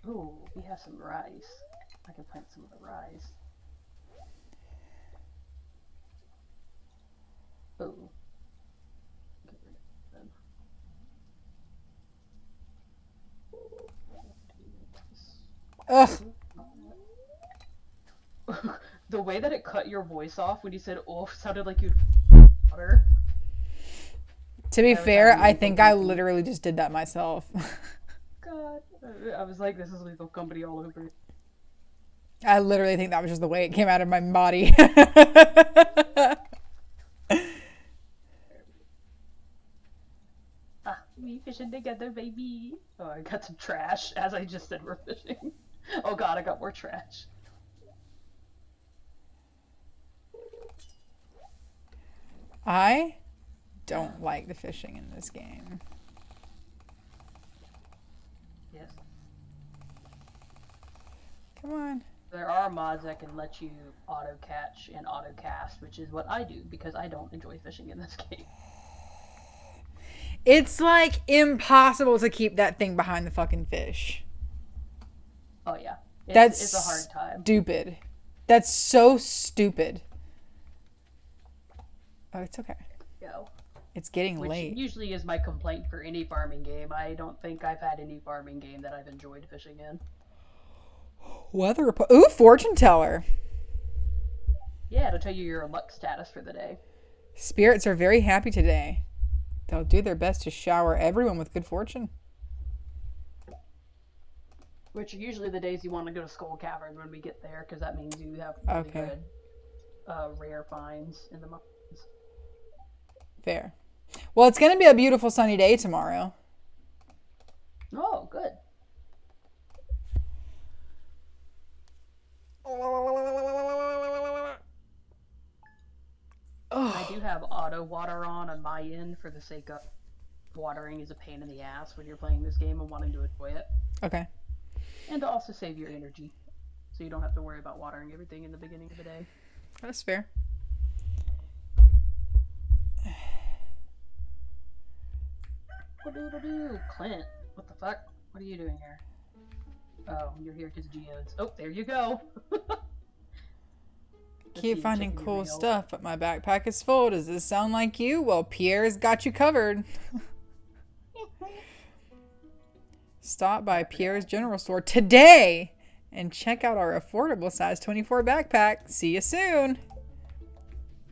Ooh, we have some rice. I can plant some of the rice. Ooh. Get rid of them. Ugh. the way that it cut your voice off when you said "oof" sounded like you'd water. To be Every fair, I think I literally just did that myself. God, I was like, "This is Lethal Company all over." I literally think that was just the way it came out of my body. Ah, we fishing together, baby. Oh, I got some trash. As I just said, we're fishing. Oh God, I got more trash. I don't like the fishing in this game. Yes. Come on. There are mods that can let you auto catch and auto cast, which is what I do because I don't enjoy fishing in this game. It's like impossible to keep that thing behind the fucking fish. Oh yeah, it's, That's it's a hard time. Stupid. That's so stupid. Oh, it's okay. Go. It's getting Which late. usually is my complaint for any farming game. I don't think I've had any farming game that I've enjoyed fishing in. Weather report. Ooh, fortune teller. Yeah, it'll tell you your luck status for the day. Spirits are very happy today. They'll do their best to shower everyone with good fortune. Which are usually the days you want to go to Skull Cavern when we get there, because that means you have really Okay. good uh, rare finds in the mines. Fair. Well, it's going to be a beautiful sunny day tomorrow. Oh, good. I do have auto water on on my end for the sake of watering is a pain in the ass when you're playing this game and wanting to enjoy it, Okay. And to also save your energy, so you don't have to worry about watering everything in the beginning of the day. That's fair. What-do-do-do? Clint, what the fuck? What are you doing here? Oh, you're here because geodes. Oh, there you go. Keep finding cool stuff, but my backpack is full. Does this sound like you? Well, Pierre's got you covered. Stop by Pierre's General Store today and check out our affordable size 24 backpack. See you soon.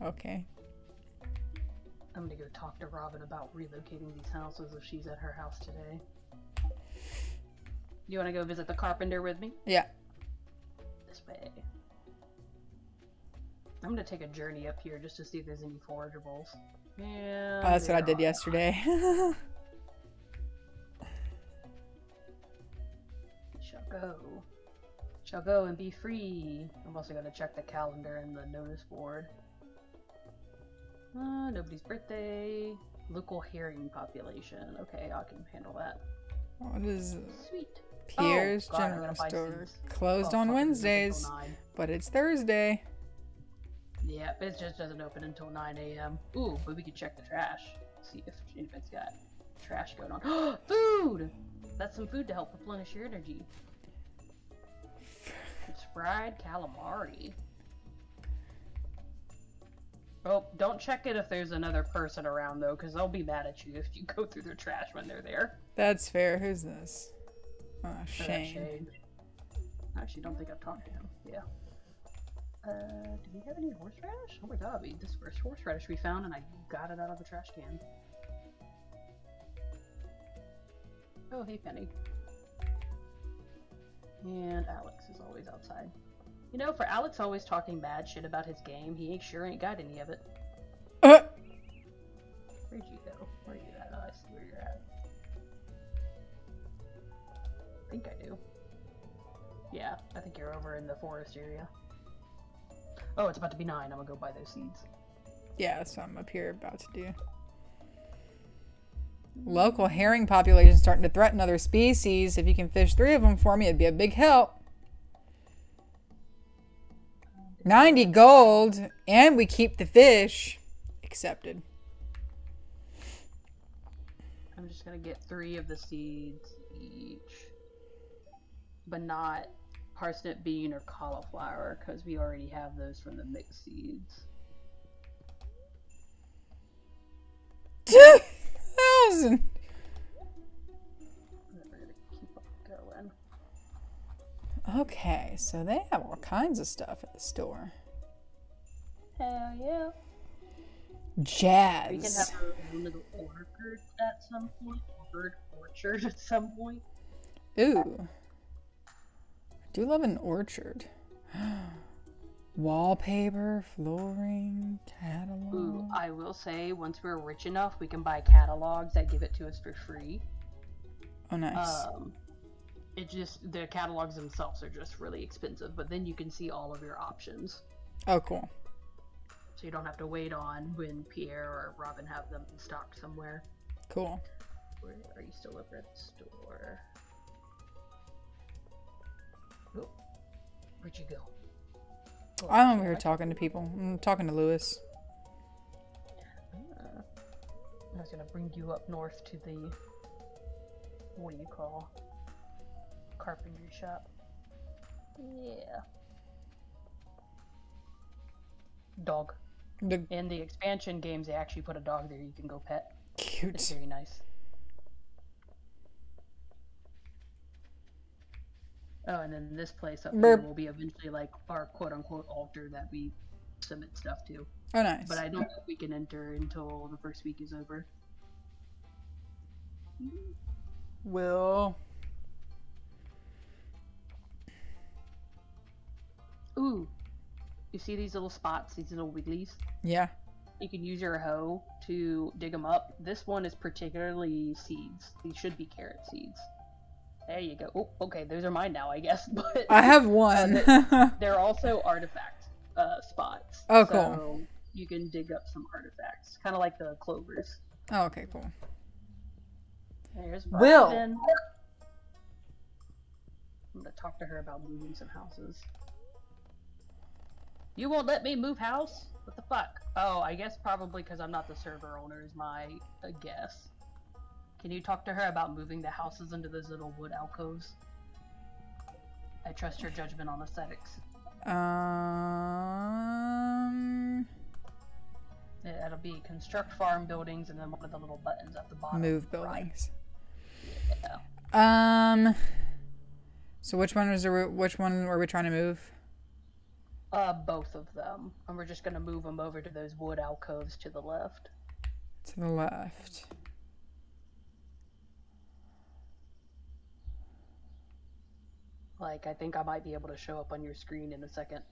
Okay. I'm gonna go talk to Robin about relocating these houses if she's at her house today. You wanna go visit the carpenter with me? Yeah. This way. I'm gonna take a journey up here just to see if there's any forageables. Yeah. Oh, that's what I did yesterday. go. Shall go and be free. I'm also gonna check the calendar and the notice board. Uh, nobody's birthday. Local herring population. Okay, I can handle that. what is Sweet. Pierre's Oh, God, General Store? Closed Oh, on fuck, it doesn't open Wednesdays, but it's Thursday. Yep, it just doesn't open until 9 a.m. Ooh, but we could check the trash. See if anybody's got trash going on. food! That's some food to help replenish your energy. Fried calamari. Oh, don't check it if there's another person around though, because they'll be mad at you if you go through their trash when they're there. That's fair. Who's this? Oh, Shane. Shane. I actually don't think I've talked to him. Yeah. Uh, do we have any horseradish? Oh my god, we this first horseradish we found and I got it out of the trash can. Oh, hey Penny. And Alex is always outside. You know, for Alex always talking bad shit about his game, he ain't sure ain't got any of it. Uh, Where'd you go? Where are you at? Oh, I see where you're at. I think I do. Yeah, I think you're over in the forest area. Oh, it's about to be nine. I'm gonna go buy those seeds. yeah, that's what I'm up here about to do. Local herring population starting to threaten other species. If you can fish three of them for me, it'd be a big help. 90 gold, and we keep the fish. Accepted. I'm just gonna get three of the seeds each, but not parsnip, bean, or cauliflower because we already have those from the mixed seeds. 2,000! We're gonna keep on going. Okay, so they have all kinds of stuff at the store. Hell yeah! Jazz. We can have own little orchard at some point. Bird orchard at some point. Ooh. I do love an orchard. Wallpaper, flooring, catalog. Ooh, I will say, once we're rich enough, we can buy catalogs that give it to us for free. oh, nice. Um, it just the catalogs themselves are just really expensive, but then you can see all of your options, oh, cool. so you don't have to wait on when Pierre or Robin have them in stock somewhere. Cool. Where are you still over at the store? Oh, where'd you go? I'm over here talking to people. I'm talking to Lewis. Uh, I was gonna bring you up north to the what do you call carpentry shop? Yeah. Dog. The In the expansion games, they actually put a dog there you can go pet. It's cute. very nice. Oh, and then this place up here will be eventually like our quote unquote altar that we submit stuff to. Oh, nice. But I don't think we can enter until the first week is over. Will. Ooh, you see these little spots, these little wigglies? Yeah. You can use your hoe to dig them up. This one is particularly seeds. These should be carrot seeds. There you go. Oh, okay, those are mine now, I guess. But I have one. they're also artifact uh, spots. Oh, cool. So you can dig up some artifacts, kind of like the clovers. Oh, okay, cool. There's Will. I'm gonna talk to her about moving some houses. You won't let me move house? What the fuck? Oh, I guess probably because I'm not the server owner is my uh, guess. Can you talk to her about moving the houses into those little wood alcoves? I trust your judgment on aesthetics. Um, Yeah, It'll be construct farm buildings and then one of the little buttons at the bottom. move right. buildings. Yeah. Um, so which one was the, which one were we trying to move? Uh, both of them. And we're just gonna move them over to those wood alcoves to the left. To the left. Like, I think I might be able to show up on your screen in a second.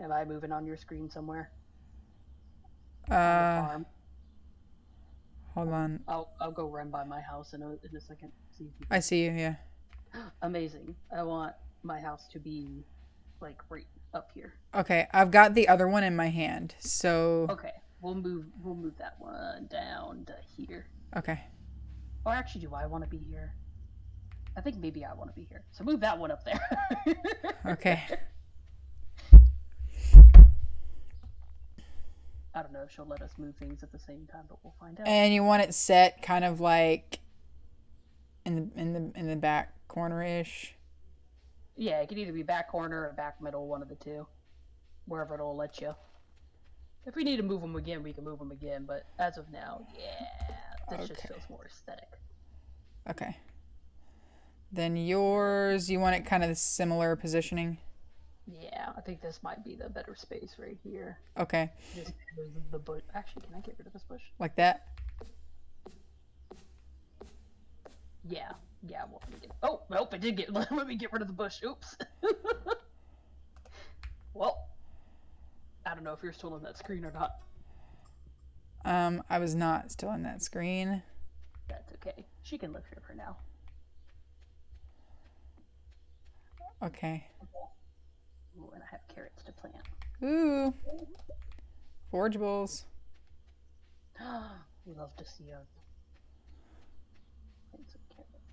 Am I moving on your screen somewhere? Uh, hold on. I'll, I'll go run by my house in a, in a second. See if you I see you. Yeah. Amazing. I want my house to be, like, right up here. Okay, I've got the other one in my hand. So Okay, we'll move, we'll move that one down to here. okay. Or actually, do I want to be here? I think maybe I want to be here. So move that one up there. Okay. I don't know if she'll let us move things at the same time, but we'll find out. And you want it set kind of like in the in the in the back corner ish. Yeah, it could either be back corner or back middle, one of the two. Wherever it'll let you. If we need to move them again, we can move them again, but as of now, yeah, this just feels more aesthetic. Okay. Then yours, you want it kind of similar positioning. Yeah, I think this might be the better space right here. Okay, Just the bush. Actually, can I get rid of this bush? like that. Yeah, yeah. Well, get. Oh, nope, I did get. Let me get rid of the bush. Oops. well, I don't know if you're still on that screen or not. Um, I was not still on that screen. That's okay. She can live here for now. Okay. Ooh, and I have carrots to plant. Ooh. Forageables. we love to see a. plant some carrots.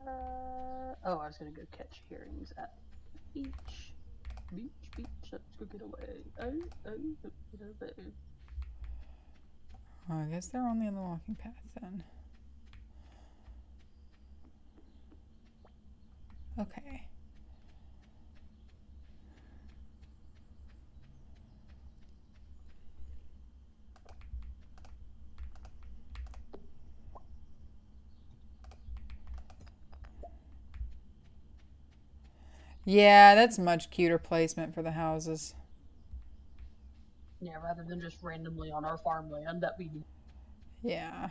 Uh, oh, I was gonna go catch herrings at the beach. Beach, beach, let's go get away. Oh, oh, let's get away. Oh, I guess they're only on the walking path then. Okay. Yeah, that's much cuter placement for the houses. Yeah, rather than just randomly on our farmland that we Yeah.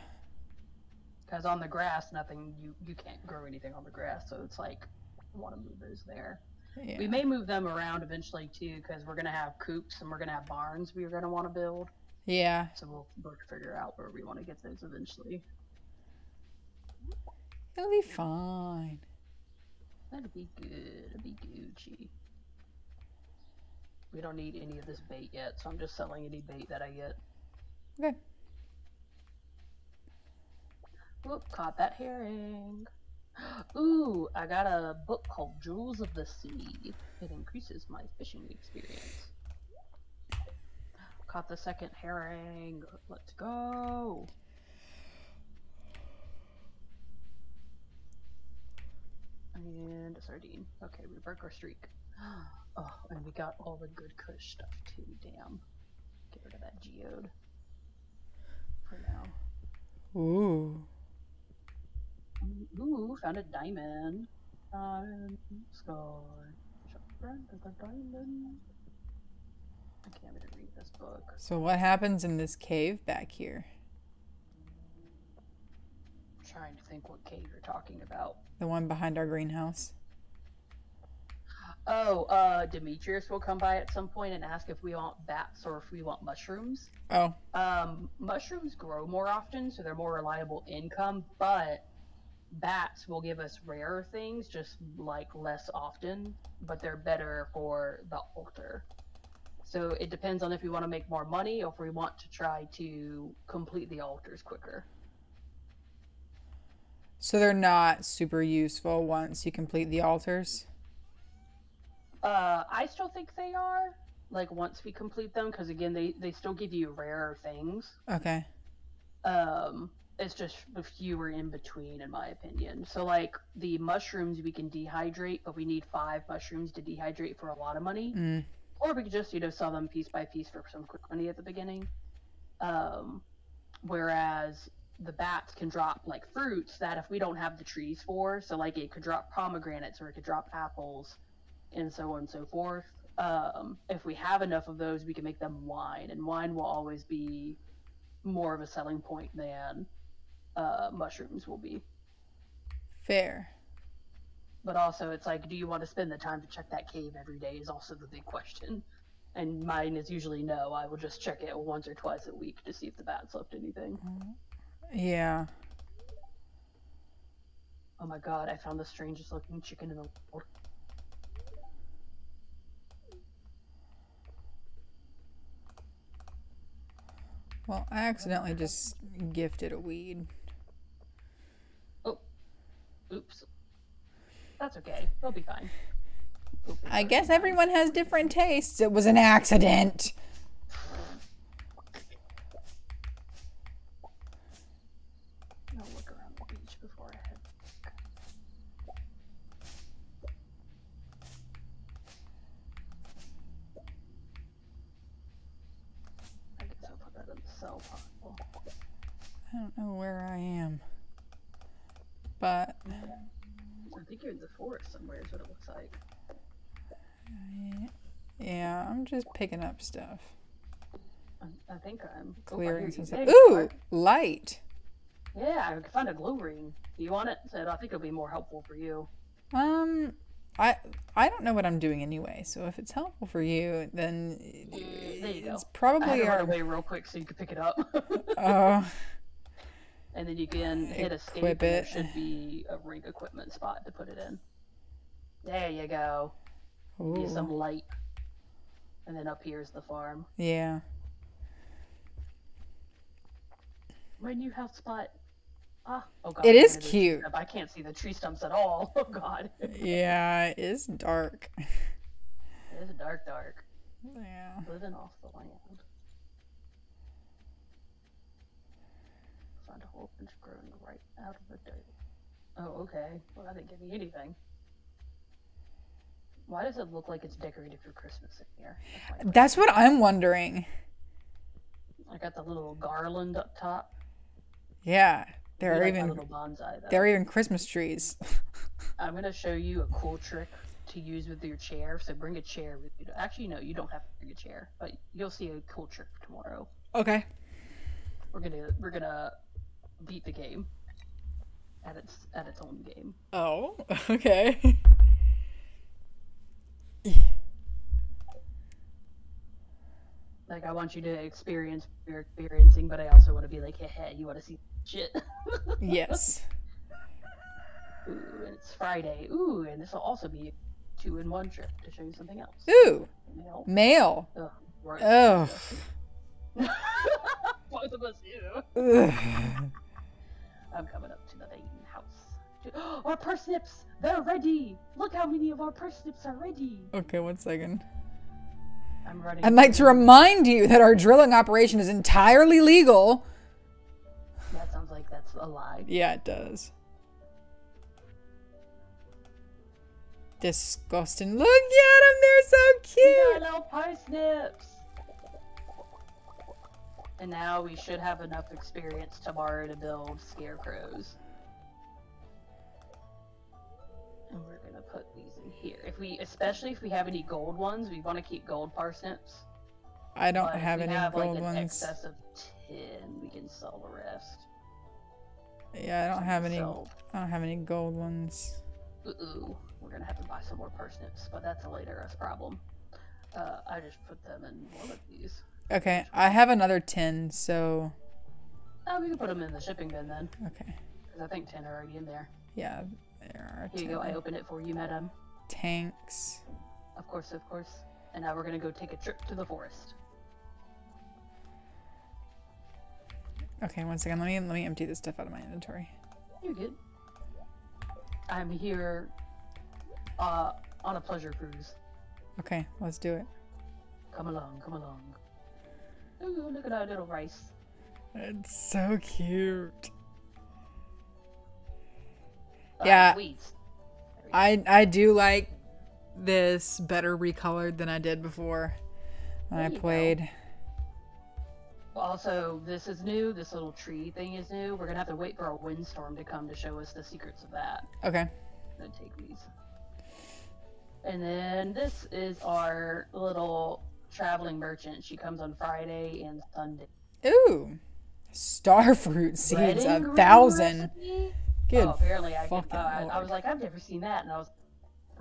because on the grass nothing you you can't grow anything on the grass so it's like want to move those there Yeah. we may move them around eventually too because we're gonna have coops and we're gonna have barns we're gonna want to build Yeah. so we'll, we'll figure out where we want to get those eventually It'll be fine. that'd be good it'd be gucci we don't need any of this bait yet so i'm just selling any bait that i get Okay. Whoop, caught that herring. Ooh, I got a book called Jewels of the Sea. It increases my fishing experience. Caught the second herring. Let's go. And a sardine. Okay, we broke our streak. Oh, and we got all the good kush stuff too. Damn. Get rid of that geode. For now. Ooh. Ooh, found a diamond. Diamond sky. Friend of a diamond. I can't even read this book. So what happens in this cave back here? I'm trying to think what cave you're talking about. The one behind our greenhouse. Oh, uh, Demetrius will come by at some point and ask if we want bats or if we want mushrooms. Oh. Um, mushrooms grow more often, so they're more reliable income, but bats will give us rarer things, just like less often, but they're better for the altar. So it depends on if we want to make more money or if we want to try to complete the altars quicker. So they're not super useful once you complete the altars. Uh, I still think they are. Like once we complete them, because again, they they still give you rarer things. Okay. Um, it's just a fewer in between, in my opinion. So like the mushrooms we can dehydrate, but we need five mushrooms to dehydrate for a lot of money. Mm. Or we could just you know sell them piece by piece for some quick money at the beginning. Um, whereas the bats can drop like fruits that if we don't have the trees for, so like it could drop pomegranates or it could drop apples, and so on and so forth. Um, if we have enough of those, we can make them wine, and wine will always be more of a selling point than uh, mushrooms will be. Fair. But also, it's like, do you want to spend the time to check that cave every day? Is also the big question. And mine is usually no. I will just check it once or twice a week to see if the bats left anything. Yeah. Oh my god, I found the strangest looking chicken in the world. Well, I accidentally just gifted a weed. Oops. That's okay. They'll be fine. I guess everyone has different tastes. It was an accident. I'll look around the beach before I head. I guess I'll put that in the cell pile. I don't know where I am. But I think you're in the forest somewhere, is what it looks like. yeah, I'm just picking up stuff. I, think I'm oh, Clearing some stuff. Ooh, light. Yeah, I found a glow ring. Do you want it? Said I think it'll be more helpful for you. Um, I I don't know what I'm doing anyway. So if it's helpful for you, then Mm, there you go. it's I had probably to run our. away real quick so you could pick it up. Uh, and then you can hit escape. Equip and there it. should be a rig equipment spot to put it in. There you go. Get ooh, some light. And then up here's the farm. yeah. My new house spot. Ah, oh god. It is gonna do a cute. I can't see the tree stumps at all. Oh god. Yeah, it is dark. It's dark, dark. Yeah. Living off the land. Find a growing right out of the dirt. Oh, okay. Well, that didn't give me anything. Why does it look like it's decorated for Christmas in here? That's. That's what I'm wondering. I got the little garland up top. Yeah, I there are like even little bonsai though. there are even Christmas trees. I'm gonna show you a cool trick to use with your chair. So bring a chair with you. Actually, no, you don't have to bring a chair, but you'll see a cool trick tomorrow. Okay. We're gonna we're gonna beat the game at its at its own game. Oh, okay. Like I want you to experience what you're experiencing, but I also want to be like, hey, hey you want to see shit? yes. Ooh, and it's Friday. Ooh, and this will also be a two in one trip to show you something else. Ooh, know? mail. Ugh, right. Oh. Both of us. I'm coming up to the main house. Our parsnips! They're ready! Look how many of our parsnips are ready! Okay, one second. I'm running. I'd like to remind you that our drilling operation is entirely legal. That sounds like that's a lie. Yeah, it does. Disgusting. Look at them. They're so cute. little parsnips! And now we should have enough experience tomorrow to build scarecrows. And we're gonna put these in here. If we, especially if we have any gold ones, we want to keep gold parsnips. I don't But if have we any have, gold like, an ones. excess of ten, we can sell the rest. Yeah, I don't have any. So, I don't have any gold ones. ooh, we're gonna have to buy some more parsnips, but that's a later us problem. Uh, I just put them in one of these. Okay, I have another tin, so Oh, we can put them in the shipping bin then, okay. because I think ten are already in there. Yeah, there are Here you go. I opened it for you, madam. tanks. Of course, of course. And now we're gonna go take a trip to the forest. Okay, one second. Let me let me empty this stuff out of my inventory. You're good. I'm here uh, on a pleasure cruise. Okay, let's do it. Come along, come along. Ooh, look at our little rice. It's so cute. Yeah. I I do like this better recolored than I did before when There I go. played. Also, this is new. This little tree thing is new. We're gonna have to wait for a windstorm to come to show us the secrets of that. Okay. gonna take these. And then this is our little traveling merchant. She comes on Friday and Sunday. Ooh. Starfruit seeds a thousand. recipe? Good. Oh, apparently I could. Uh, I, I was like, I've never seen that, and I was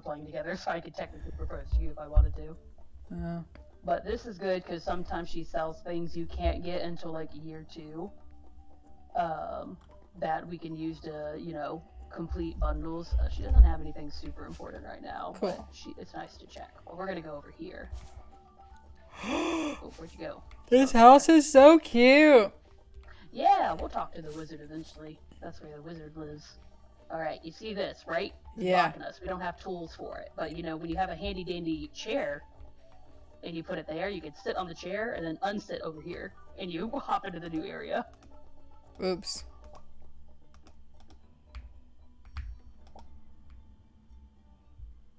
playing together, so I could technically propose to you if I wanted to. Oh. But this is good because sometimes she sells things you can't get until like year two. Um, that we can use to, you know, complete bundles. Uh, she doesn't have anything super important right now, but she, it's nice to check. Well, we're gonna go over here. Oh, where'd you go? This house is so cute. Yeah, we'll talk to the wizard eventually. That's where the wizard lives. All right, you see this, right? It's Yeah. blocking us. We don't have tools for it, but you know, when you have a handy dandy chair and you put it there, you can sit on the chair and then unsit over here, and you hop into the new area. Oops.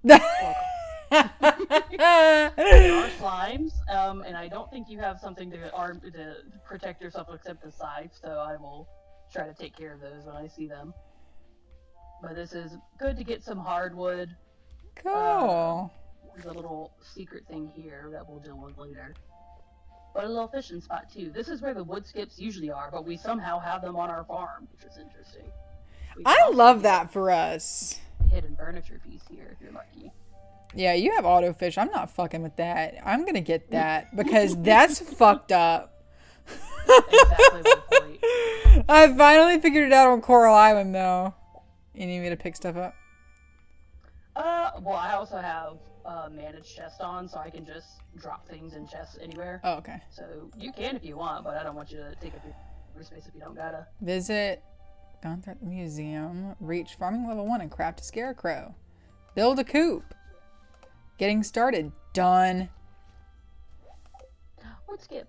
There are slimes, um, and I don't think you have something to arm to protect yourself except the scythe, so I will try to take care of those when I see them. But this is good to get some hardwood. cool. There's a little secret thing here that we'll deal with later. But a little fishing spot too. This is where the Woodskips usually are, but we somehow have them on our farm, which is interesting. I love that for us. Hidden furniture piece here if you're lucky. Yeah, you have auto fish. I'm not fucking with that. I'm gonna get that because that's fucked up. Exactly. I finally figured it out on Coral Island though. You need me to pick stuff up? Uh, well, I also have uh, managed chest on, so I can just drop things in chests anywhere. Oh, okay. So you can if you want, but I don't want you to take up your space if you don't gotta. Visit Gonthart Museum. Reach farming level one and craft a scarecrow. Build a coop. Getting started. Done. Woodskip.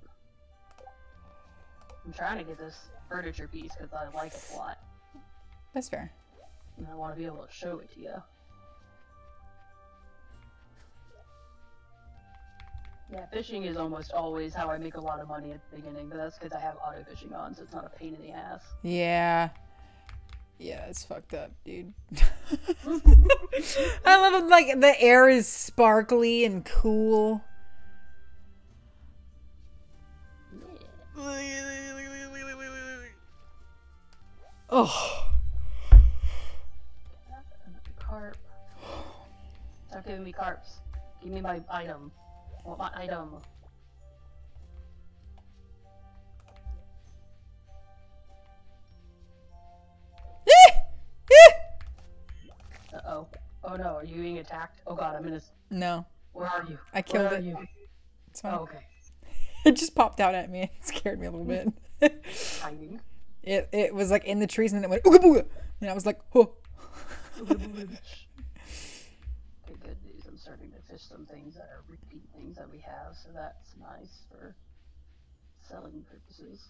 I'm trying to get this furniture piece because I like it a lot, That's fair. and I want to be able to show it to you. Yeah, fishing is almost always how I make a lot of money at the beginning, but that's because I have auto fishing on, so it's not a pain in the ass. Yeah. Yeah, it's fucked up, dude. I love it. Like the air is sparkly and cool. Oh, Carp. Stop giving me carps. Give me my item. I want my item. Uh oh. Oh no, are you being attacked? Oh god, I'm in a. no, Where are you? I killed it. You? it's fine. Oh, okay. It just popped out at me. It scared me a little bit. Hiding. it it was like in the trees and then it went ooga booga, and I was like, oh. okay, good news. I'm starting to fish some things that are repeat things that we have, so that's nice for selling purposes.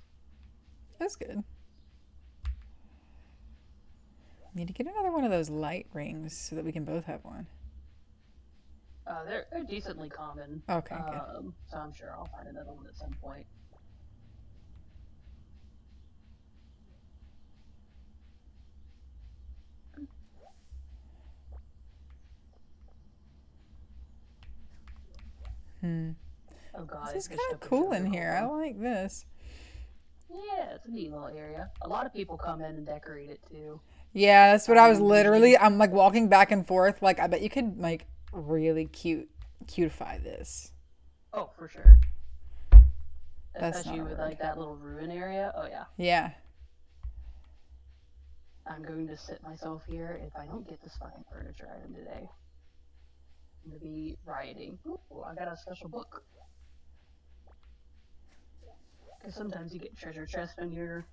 That's good. Need to get another one of those light rings so that we can both have one. Uh, they're, they're decently common. Okay, good. Um, so I'm sure I'll find another one at some point. Hmm. Oh god, This is kind of cool in here. I like this. Yeah, it's a neat little area. A lot of people come in and decorate it too. Yeah, that's what I was literally. I'm like walking back and forth. Like, I bet you could like really cute, cutify this. Oh, for sure. That's Especially with like that little ruin area. Oh yeah. Yeah. I'm going to sit myself here if I don't get this fucking furniture item today. I'm to be rioting. Ooh, I got a special book. Because sometimes you get treasure chests when you're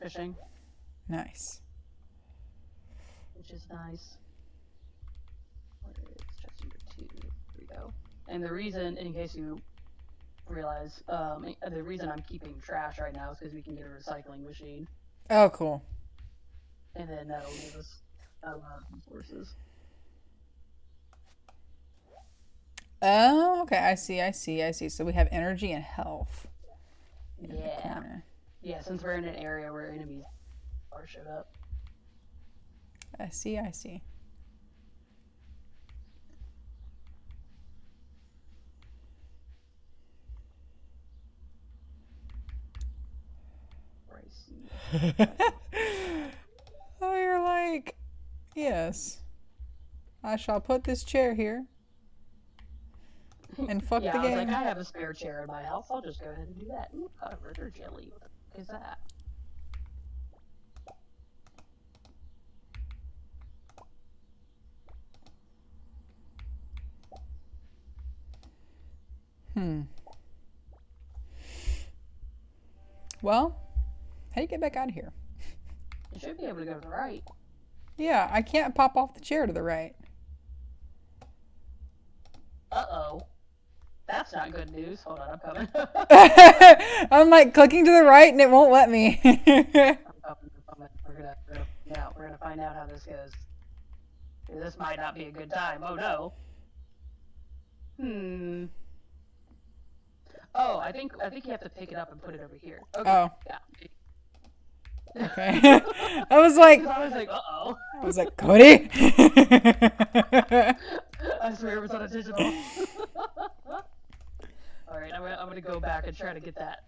fishing, Nice. Which is nice. Where is chest number two? We go. And the reason, in case you realize, um, the reason I'm keeping trash right now is because we can get a recycling machine, Oh, cool. and then that'll give us a lot of resources. Oh, okay. I see. I see. I see. So we have energy and health. Yeah. Yeah, since we're in an area where enemies are showed up. I see. I see. Oh, you're like, yes. I shall put this chair here and fuck yeah, the I was like, I have a spare chair in my house. I'll just go ahead and do that. Ooh, a jelly. What the fuck is that? Hmm. Well, how do you get back out of here? You should be able to go to the right. Yeah, I can't pop off the chair to the right. Uh oh. That's not good news. Hold on, I'm coming. I'm like clicking to the right and it won't let me. I'm coming. I'm coming. We're gonna, we're gonna, yeah, we're gonna find out how this goes. This might not be a good time. Oh no. Hmm. Oh, I think I think you have to pick it up and put it over here. Okay. oh, Yeah. okay. I was like, I was like, uh oh. I was like, Cody. I swear it was on a digital. All right, I'm gonna, I'm gonna go back and try to get that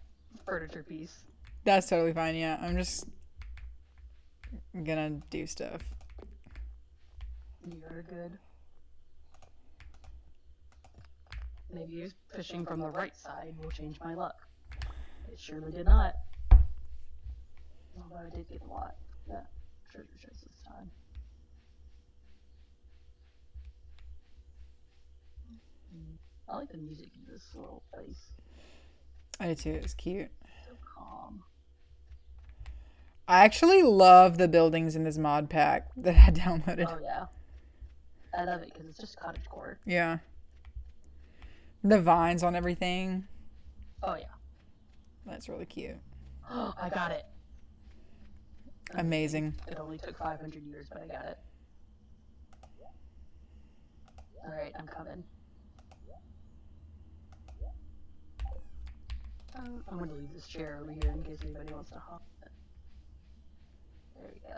furniture piece. That's totally fine. Yeah, I'm just gonna do stuff. You're good. Maybe fishing from the right side will change my luck. It surely did not. Although I did get a lot. Yeah, treasure chest this time. I like the music in this little place. I do too. It's cute. So calm. I actually love the buildings in this mod pack that I downloaded. Oh yeah. I love it because it's just cottage core. Yeah. The vines on everything. Oh yeah. That's really cute. Oh, I got it. Amazing. It only took 500 years, but I got it. Alright, I'm coming. Um, I'm gonna leave this chair over here in case anybody wants to hop it. There we go.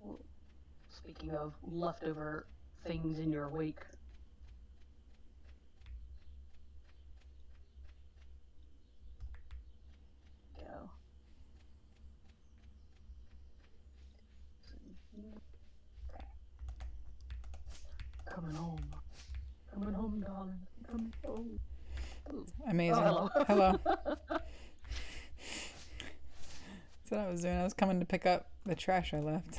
Well, Speaking of leftover things in your wake. Go. Coming home. Coming home, darling. Coming home. Amazing. Oh, hello. That's what I was doing. I was coming to pick up the trash I left.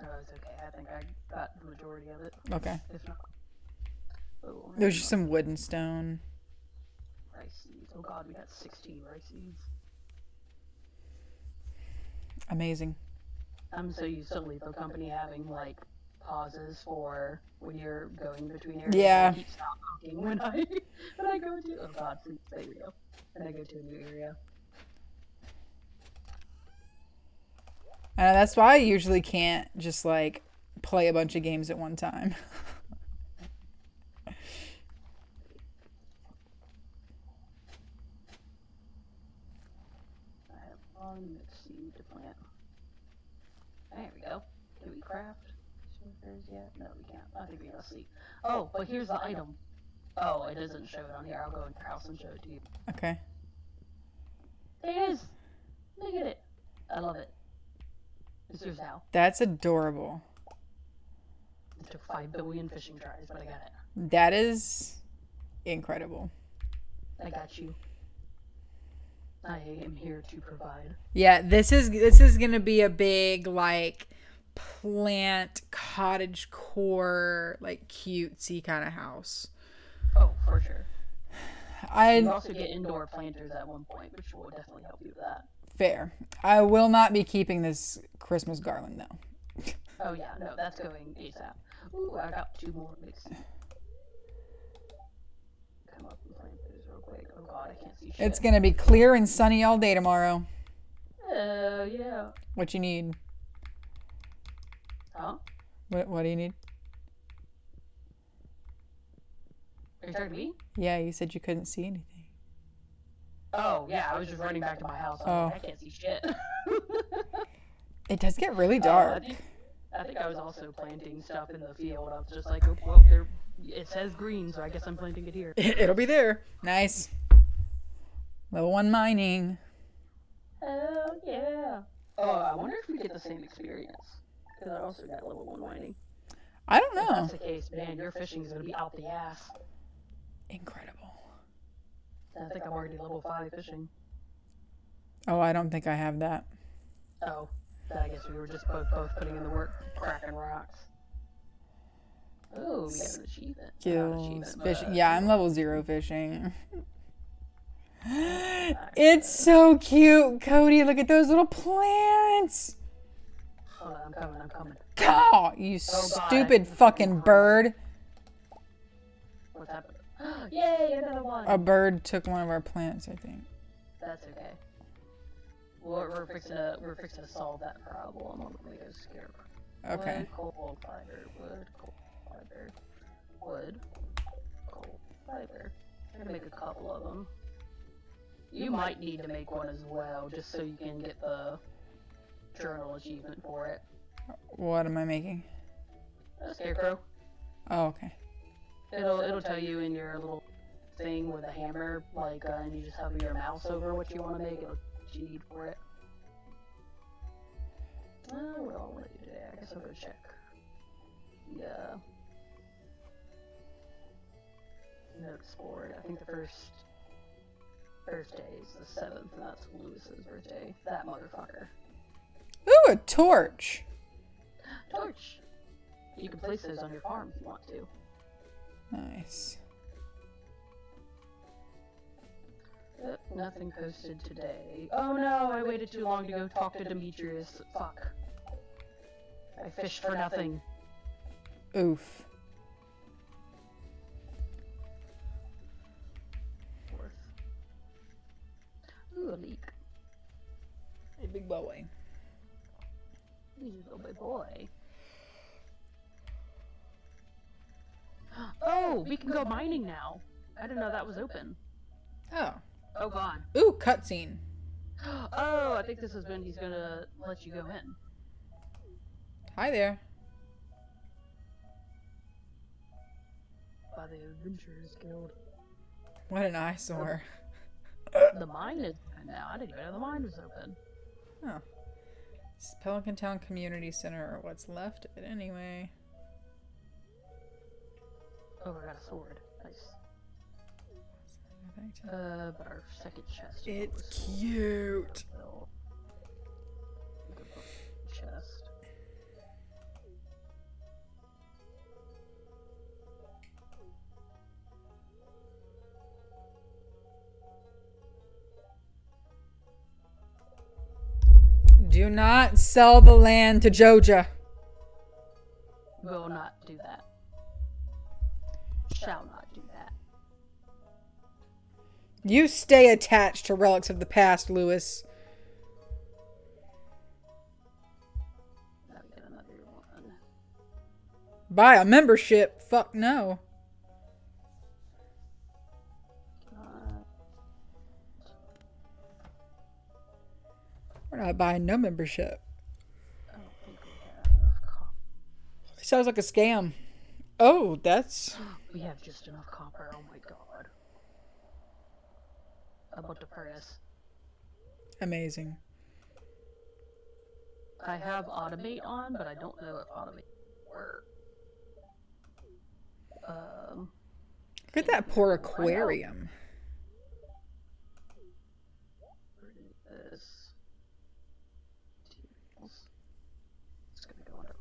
Oh, it's okay. I think I got the majority of it. Okay. If not. Oh, There's just some wood and stone. rice seeds. Oh god, we got 16 rice seeds. Amazing. I'm so used to Lethal Company having like pauses for when you're going between areas. Yeah. I stop talking when I when I go to oh god, there we go. When I go to a new area. Uh, that's why I usually can't just like play a bunch of games at one time. I have one seed to plant. There we go. Can we craft yet? No, we can't. I think we gotta see. Oh, oh, but here's the item. Oh, it doesn't show it on here. I'll go in your house and show it to you. Okay. There it is. Look at it. I love it. It's yours now. That's adorable. It took five billion fishing tries, but I got it. That is incredible. I got you. I am here to provide. Yeah, this is this is gonna be a big like plant cottage core like cutesy kind of house. Oh, for sure. I You also get indoor planters at one point, which will definitely help you with that. fair. I will not be keeping this Christmas garland though. Oh yeah, no, that's going ASAP. Ooh, I got two more mixed. Come up and plant those real quick. Oh god, I can't see shit. It's gonna be clear and sunny all day tomorrow. Uh, yeah. What you need? Huh? What What do you need? Are you talking to me? Yeah, you said you couldn't see anything. Oh, yeah, I was just running back to my house. Like, I can't see shit. It does get really Uh, dark. I, think, I think I was also planting stuff in the field. I was just like, oh, well, there, it says green, so I guess I'm planting it here. It'll be there. Nice. Level one mining. Oh, yeah. Oh, I wonder if we get the same experience. Because I also got level 1 mining. I don't If know. that's the case, man, your fishing is going to be out the ass. Incredible. I think I'm already level 5 fishing. Oh, I don't think I have that. Oh, then I guess we were just both, both putting in the work, cracking rocks. Oh, we got an achievement. Not an Skills, achievement, fishing. but- Yeah, I'm level zero fishing. It's so cute, Cody. Look at those little plants. Hold on, I'm coming, I'm coming. Oh, you Oh, God. stupid fucking bird. What's happening? Yay, another one! A bird took one of our plants, I think. That's okay. We're, we're fixing to we're fixing to solve that problem. I'm gonna make a scarecrow. Okay. Wood, coal, fiber, wood, coal, fiber, wood, coal, fiber. I'm gonna make a couple of them. You might need to make one as well, just so you can get the journal achievement for it. What am I making? A scarecrow. Oh, okay. It'll it'll tell you in your little thing with a hammer, like, uh, and you just hover your mouse over what you want to make. It'll what you need for it. Uh, what all want to do today? I guess I'll go check. Yeah. Notes board. I think the first birthday is the seventh, and that's Lewis's birthday. That motherfucker. Ooh, a torch. Torch. You can place those on your farm if you want to. Nice. Uh, nothing posted today. Oh no, I waited too long to go talk to Demetrius. Fuck. I fished for nothing. Oof. Fourth. Ooh, a leak. A big boy. He's a little big boy. Oh, oh, we can go mining now. I didn't know that was open. Oh. Oh god. Ooh, cutscene. Oh, I think this is when he's gonna let you go in. Hi there. By the Adventurers Guild. What an eyesore. The mine is open now. I didn't even know the mine was open. Oh. It's Pelican Town Community Center, or what's left of it anyway. Oh, I got a sword. Nice. Uh, but our second chest. It's cute. Do not sell the land to Joja. Will not do that. Shall not do that. You stay attached to relics of the past, Lewis. Now we get another one. Buy a membership. Fuck no. We're not buying no membership. I don't think we have enough copper. Sounds like a scam. Oh, that's We have just enough copper. Oh my god. About to press. amazing. I have automate on, but I don't know if automate work. Um, Look at that poor aquarium. where is this? Materials. It's gonna go under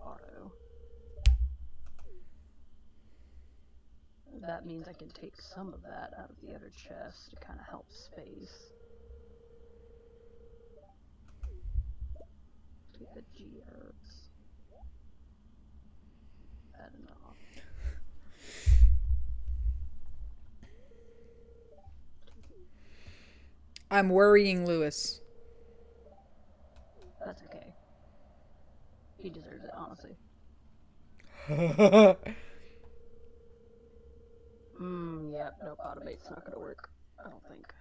that means I can take some of that out of the other chest to kind of help space. Take the geodes. That enough. I'm worrying Lewis. That's okay. He deserves it, honestly. Hmm, yeah, nope, automate's not gonna work. I don't think.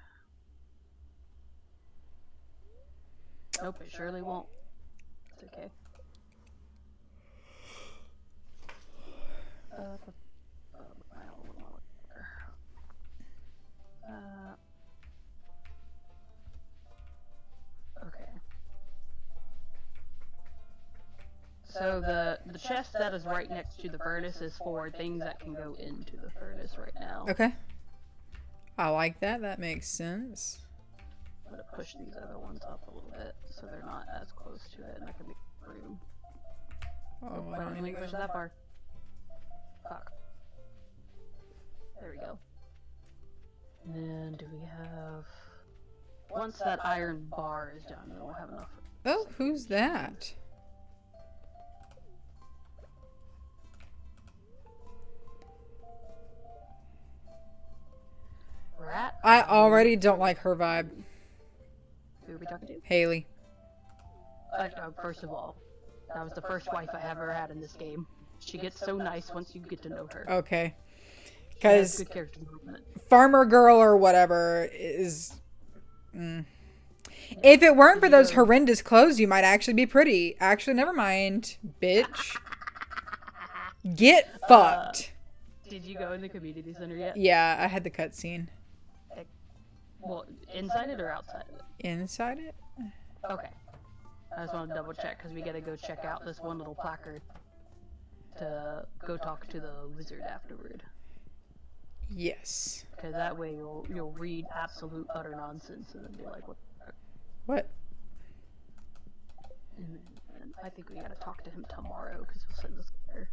Nope, it surely won't. It's okay. Uh, So the the chest that is right next to the furnace is for things that can go into the furnace right now. Okay. I like that. That makes sense. I'm gonna push these other ones up a little bit so they're not as close to it and I can make room. Oh, oh I don't need to push that far. Fuck. There we go. And then do we have once that iron bar is done, we'll have enough. Oh, who's that? I already don't like her vibe. Who are we talking to? Haley. Uh, uh, first of all, that was the first wife I ever had in this game. She gets so nice once you get to know her. Okay. Because good character development. Farmer Girl or whatever is. Mm. If it weren't for those horrendous clothes, you might actually be pretty. Actually, never mind, bitch. Get fucked. Did you go in the community center yet? Yeah, I had the cutscene. Well, inside it or outside of it? Inside it? Okay. I just want to double check because we gotta go check out this one little placard to go talk to the wizard afterward. Yes. Because that way you'll you'll read absolute utter nonsense and then be like, what? What? And, I think we gotta talk to him tomorrow because he'll send us there.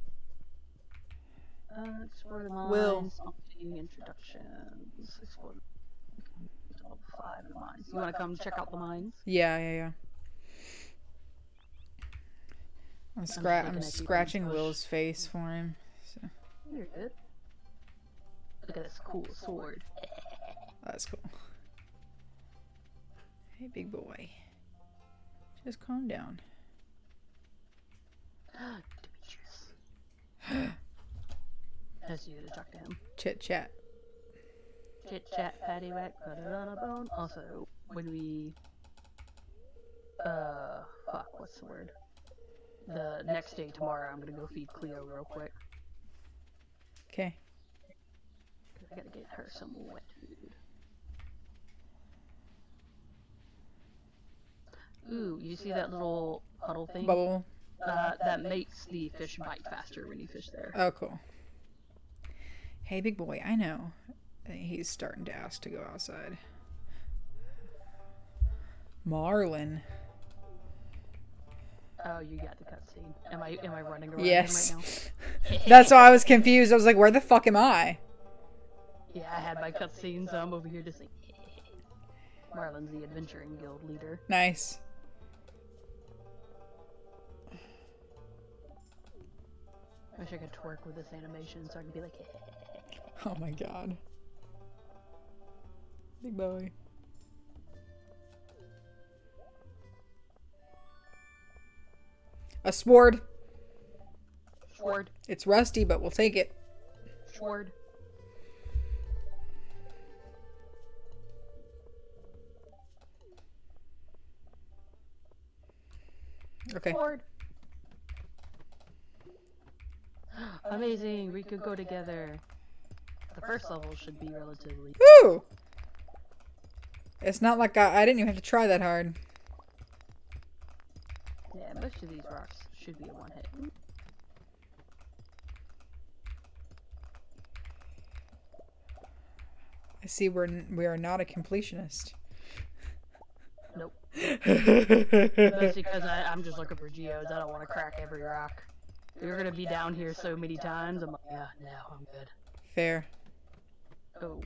Uh, explore the mines. Will. Introductions. Explore. Level five mines. You want to come check out the mines? Yeah, yeah, yeah. I'm, scra- I'm scratching. Will's face for him. So You're good. Look at this cool sword. that's cool. Hey, big boy. Just calm down. Demetrius. As you to talk to him. Chit chat. Chit chat, patty whack, put it on a bone. Also, when we. Uh, fuck, what's the word? The next day tomorrow, I'm gonna go feed Cleo real quick. Okay. I gotta get her some wet food. Ooh, you see that little puddle thing? Bubble. Uh, that makes the fish bite faster when you fish there. Oh, cool. Hey, big boy. I know. I think He's starting to ask to go outside. Marlin. Oh, you got the cutscene. Am I am I running around Yes. right now? That's why I was confused. I was like, where the fuck am I? Yeah, I had my cutscene, so I'm over here just like. Marlon's the adventuring guild leader. Nice. I wish I could twerk with this animation so I could be like. Oh my god. Big boy. A sword. Sword, It's rusty, but we'll take it. sword. Okay. Sword. Amazing, we could go together. The first level should be relatively. Woo! It's not like I, I didn't even have to try that hard. Yeah, most of these rocks should be a one hit. I see we're we are not a completionist. Nope. That's because I, I'm just looking for geodes. I don't want to crack every rock. You're gonna be down here so many times. I'm like, yeah, no, I'm good. Fair. Oh,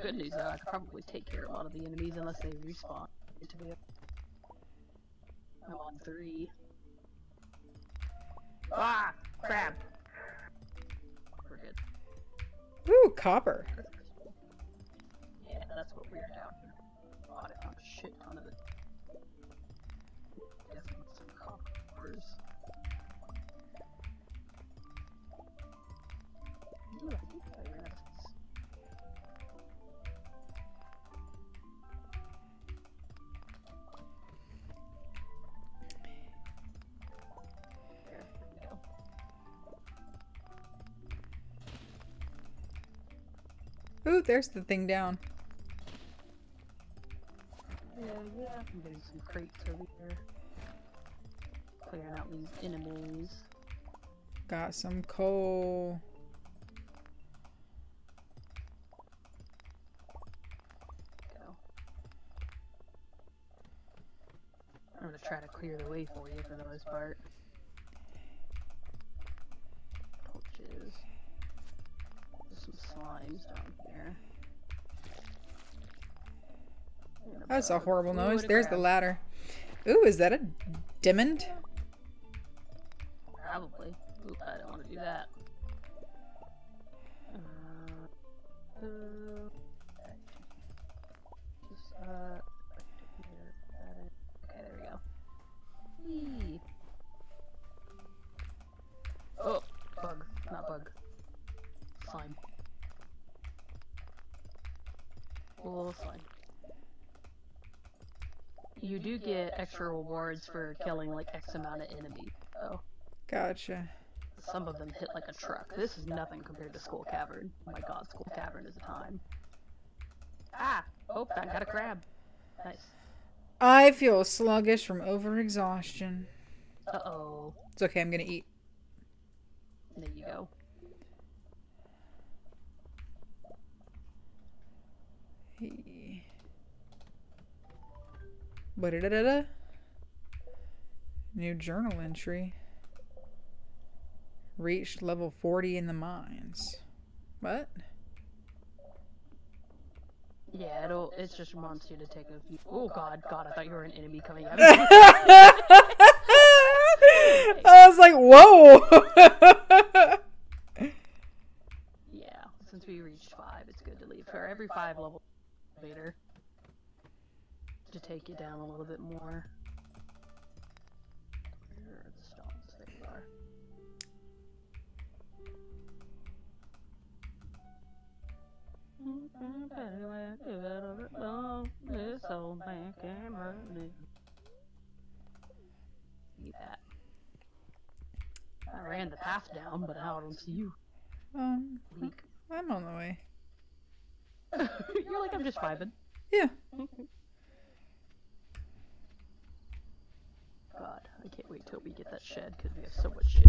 good news though, I could probably take care of a lot of the enemies unless they respawn. I'm on three. Ah! Crab! We're good. Ooh, copper. Yeah, that's what we're down Ooh, there's the thing down. Yeah, yeah. I'm getting some crates over here. Clearing out these enemies. Got some coal. Go. I'm gonna try to clear the way for you for the most part. Torches. Slimes down here. That's a horrible noise. There's the ladder. Ooh, is that a diamond? Probably. Oop, I don't want to do that. Uh, uh, Little slime. You do get extra rewards for killing like X amount of enemies, though. Gotcha. Some of them hit like a truck. This is nothing compared to Skull Cavern. Oh my god, Skull Cavern is a time. Ah! Oh, I got a crab. Nice. I feel sluggish from overexhaustion. Uh oh. It's okay, I'm gonna eat. There you go. Hey. Ba-da-da-da-da. New journal entry. Reached level 40 in the mines. What? Yeah, it'll. It just wants you to take a few. Oh god, god, I thought you were an enemy coming at me. I was like, whoa! yeah, since we reached five, it's good to leave. For every five level later, to take you down a little bit more. Where are the stones? There you are. This old man came running. See that. I ran the path down, but now I don't see you. um, Weak. I'm on the way. You're like, I'm just vibing. Yeah. God, I can't wait till we get that shed because we have so much shit.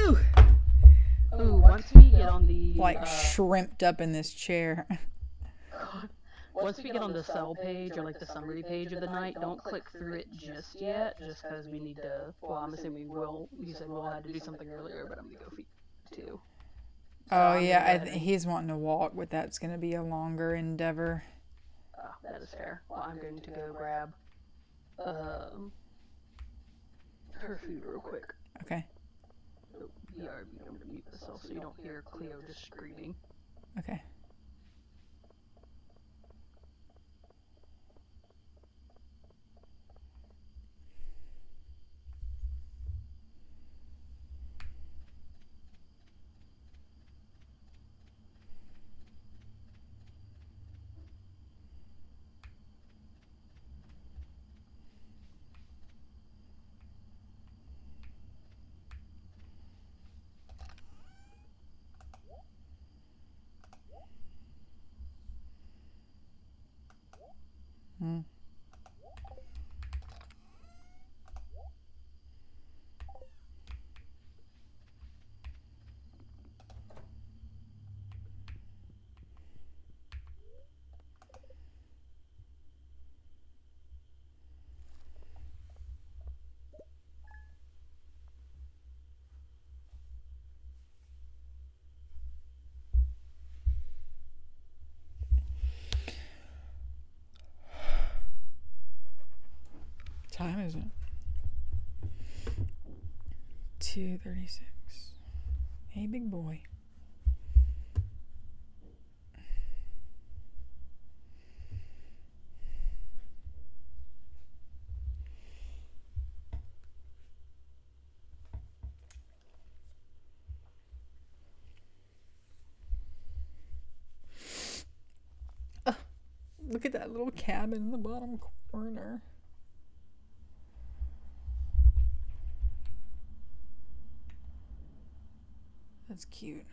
Ooh. Ooh, once we get on the Like uh, shrimped up in this chair. once we get on the sell page or like the summary page of the night, don't click through it just yet, just because we need to. Well, I'm assuming we'll. You said we'll have to do something earlier, but I'm gonna go feed too. So Oh I'm yeah, I th- he's wanting to walk, but that's gonna be a longer endeavor. Ah, that is fair. Well, I'm going to go grab um her food real quick. Okay. Oh, BRB, I'm gonna mute myself so you don't hear Cleo just screaming. Okay. Hmm. Time is it? 236. Hey, big boy. Look at that little cabin in the bottom corner. That's cute.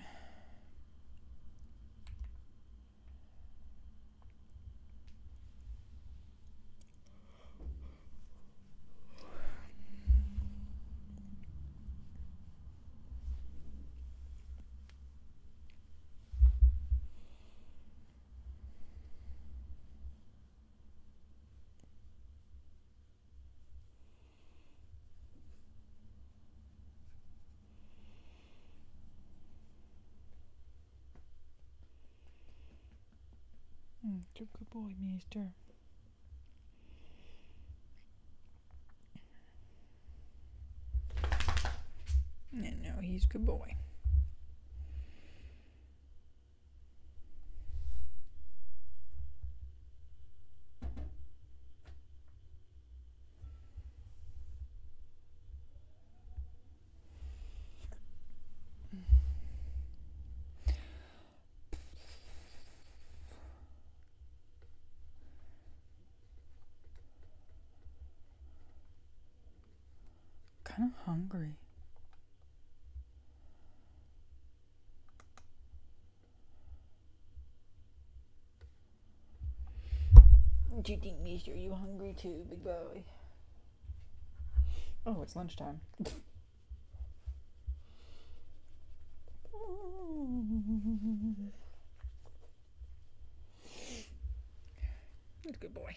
You're a good boy, mister. No, no, he's a good boy. Kind of hungry. Do you think, mister, you hungry too, big boy? Oh, it's lunchtime. Good, good boy.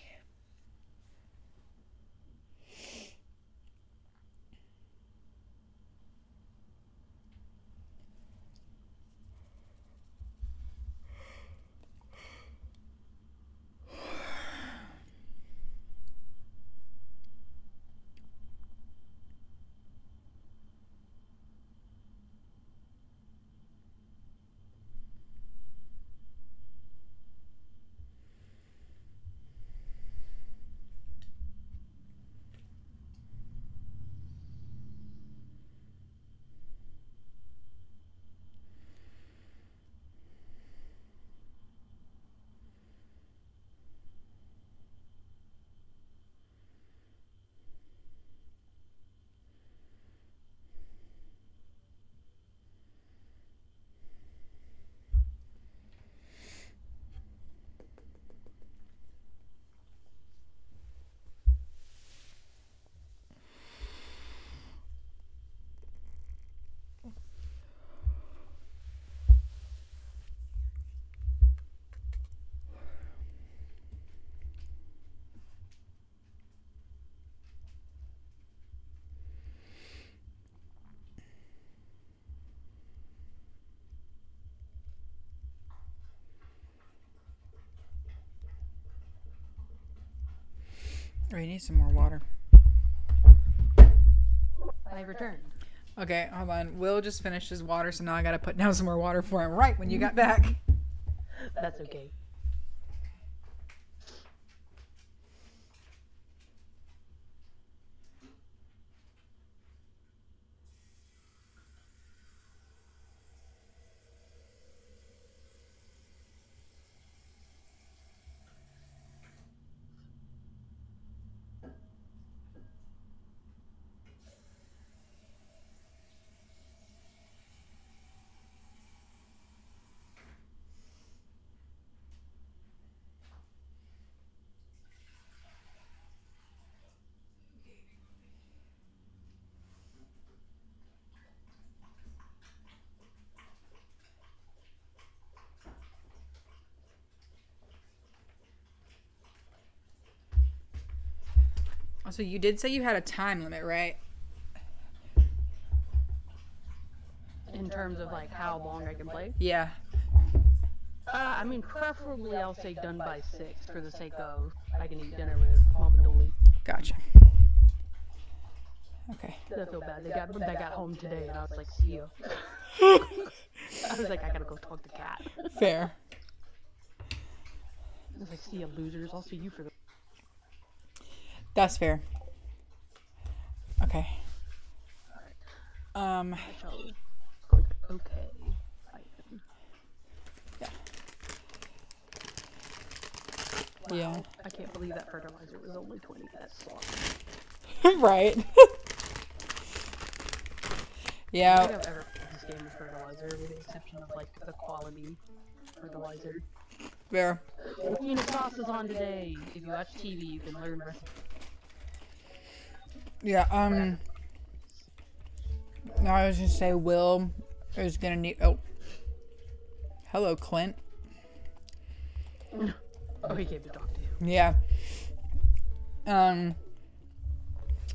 Oh, you need some more water. I returned. Okay, hold on. Will just finished his water, so now I gotta put down some more water for him right when you got back. That's okay. Also, you did say you had a time limit, right? In terms of like how long I can play. Yeah. Uh, I mean, preferably I'll say done by six for the sake of I can eat dinner with Mom and Dolly. Gotcha. Okay. I feel bad. They got they got home today, and I was like, see you. I was like, I gotta go talk to Cat. Fair. I was like, see you losers. I'll see you for the. That's fair. Okay. Um. I shall click OK. Item. Yeah. Wow, I can't believe that fertilizer was only 20 pets. right. I yeah. don't think I've ever played this game with fertilizer, with the exception of like the quality fertilizer. Fair. Peanut sauce is on today. If you watch TV, you can learn recipes. Yeah. Um. No, I was just say Will is gonna need. Oh. Hello, Clint. Oh, he came to talk to you. Yeah. Um.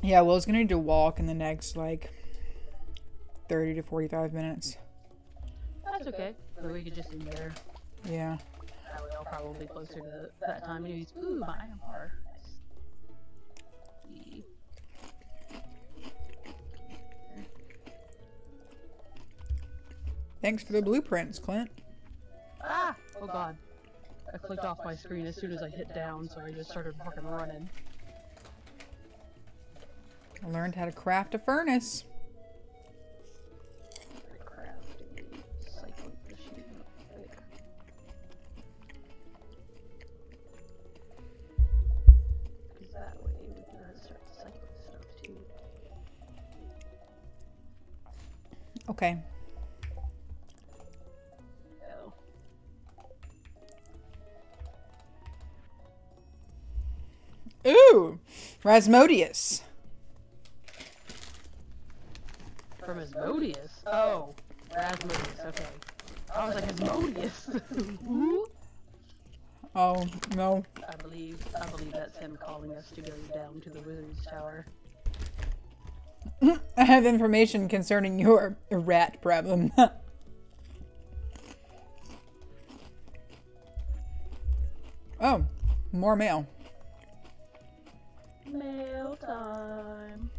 Yeah, Will's gonna need to walk in the next like thirty to forty-five minutes. That's okay. Or we could just be there. Yeah. That way I'll probably closer to that time. Anyways, ooh, my item Thanks for the blueprints, Clint. Ah! Oh god. I clicked off my screen as soon as I hit down, so I just started fucking running. I learned how to craft a furnace. I Ooh, Rasmodius. From Asmodeus? Oh, Rasmus, okay. I was like, Asmodeus? Oh no. I believe, I believe that's him calling us to go down to the Wizard's Tower. I have information concerning your rat problem. oh, more mail. Mail time.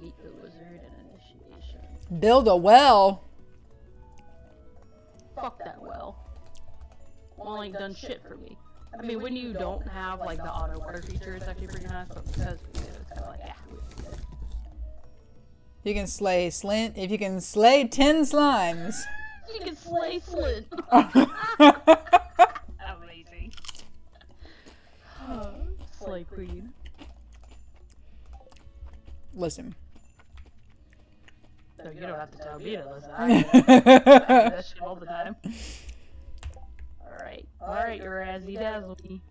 Meet the wizard and initiation. Build a well. Fuck that well. Well, ain't done shit for me. I mean, when you don't have like the auto water feature, it's actually pretty nice. But because we do, it's kind of like, yeah. You can slay Slint if you can slay ten slimes. You can slay Slint. Amazing. Slay queen. Listen. No, you don't have to tell me to listen. I do that shit all the time. Alright. Alright, you're Razzie Dazzle me.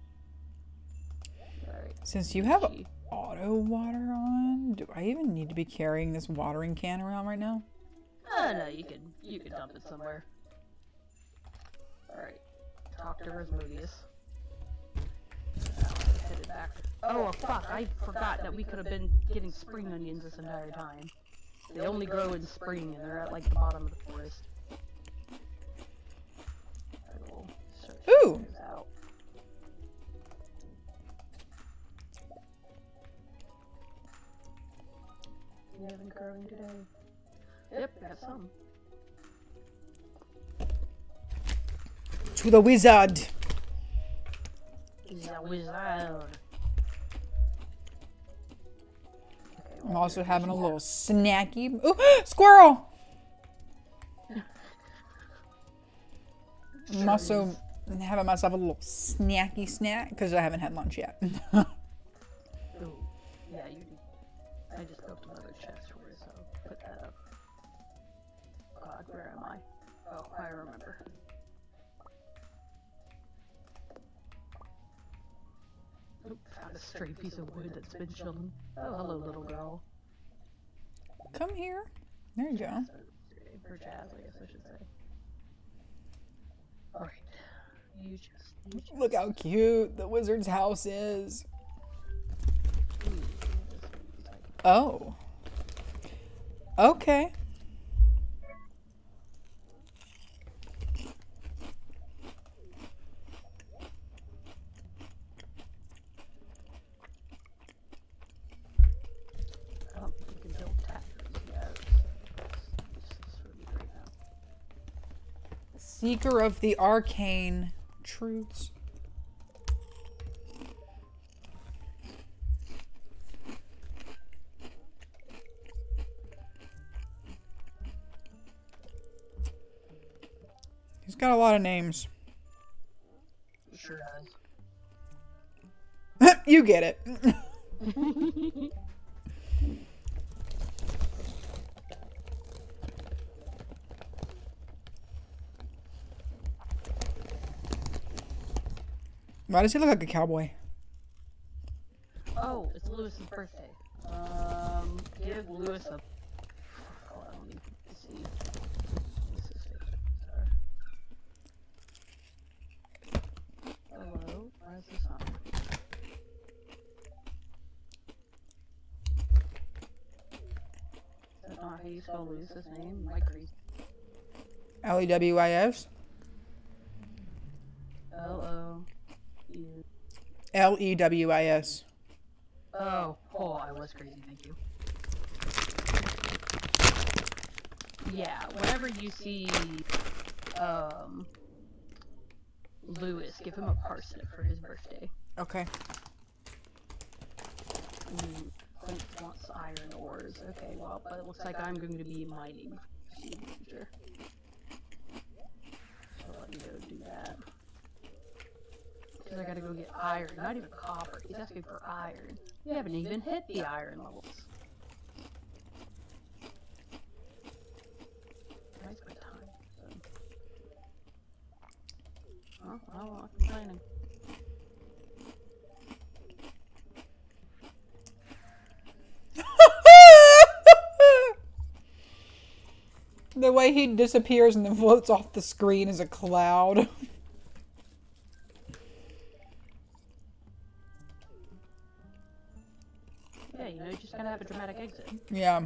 Alright. Since you have auto water on, do I even need to be carrying this watering can around right now? Oh no, you can you can dump it somewhere. Alright. Talk to Back. Oh, oh fuck, I forgot that we could have been getting spring onions this entire time. They only grow in spring and they're at like the bottom of the forest. I Ooh. You haven't growing today. Yep, got some. To the wizard. He's a wizard. I'm also having a little snacky. Ooh, squirrel! I'm also having myself a little snacky snack because I haven't had lunch yet. stray piece of wood that's been chilling. Oh, hello, little girl. Come here. There you go. Or Jazz, I guess I should say. Alright. You just. You just Look how cute the wizard's house is. Oh. Okay. Seeker of the arcane truths. He's got a lot of names. Sure you get it. Why does he look like a cowboy? oh, it's Lewis's birthday. Um, give Lewis a. On, let me see. What's his face? Sorry. Hello, where's the? Is that not how you spell Lewis's name? Am I crazy? L E W I S? L O. L E W I S. Oh, oh, I was crazy. Thank you. Yeah, whenever you see um Lewis, give him a parsnip for his birthday. Okay. Mm, Clint wants iron ores. Okay, well, but it looks like I'm going to be mining in. So let me go do that. Because I gotta go get iron, not even copper. He's asking for iron. We haven't even hit the iron levels. Nice my time. So. Oh, well, I'm not complaining. the way he disappears and then floats off the screen as a cloud. yeah.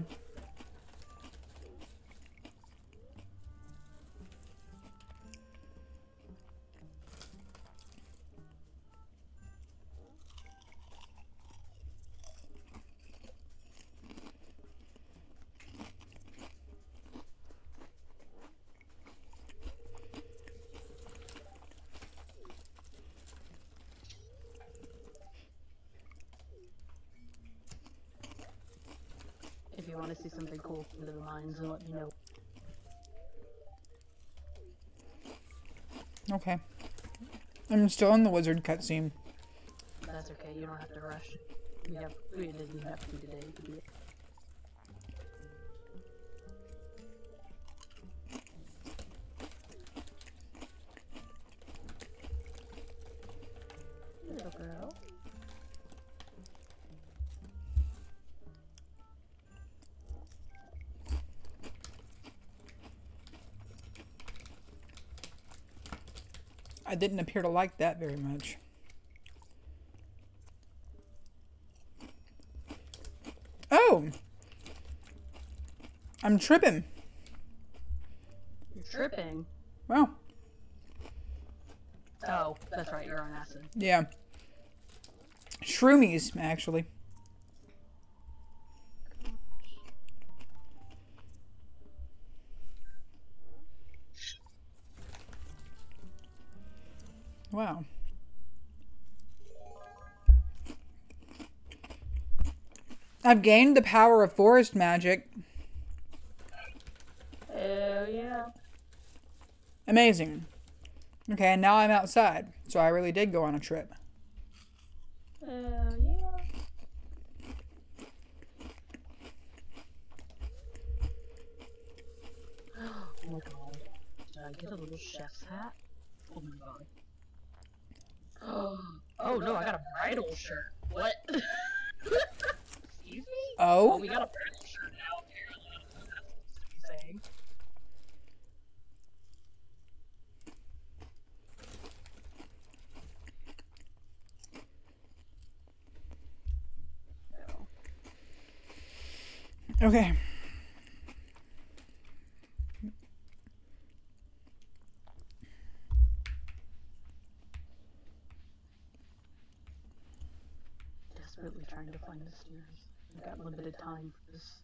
Then let me know. Okay. I'm still in the wizard cutscene. That's okay, you don't have to rush. We have, we didn't have to today didn't appear to like that very much. Oh! I'm tripping. You're tripping. Wow. Oh, that's right, you're on acid. Yeah. Shroomies, actually. I've gained the power of forest magic. Oh, yeah. Amazing. Okay, and now I'm outside. So I really did go on a trip. Oh, yeah. Oh my god. Did I get a little chef's hat? Oh my god. Oh, oh no, I got a bridal shirt. What? Excuse me? Oh, Oh? we got a shirt now, apparently. I what that's supposed to be saying. Okay. Desperately trying to find the stairs. I've got limited time for this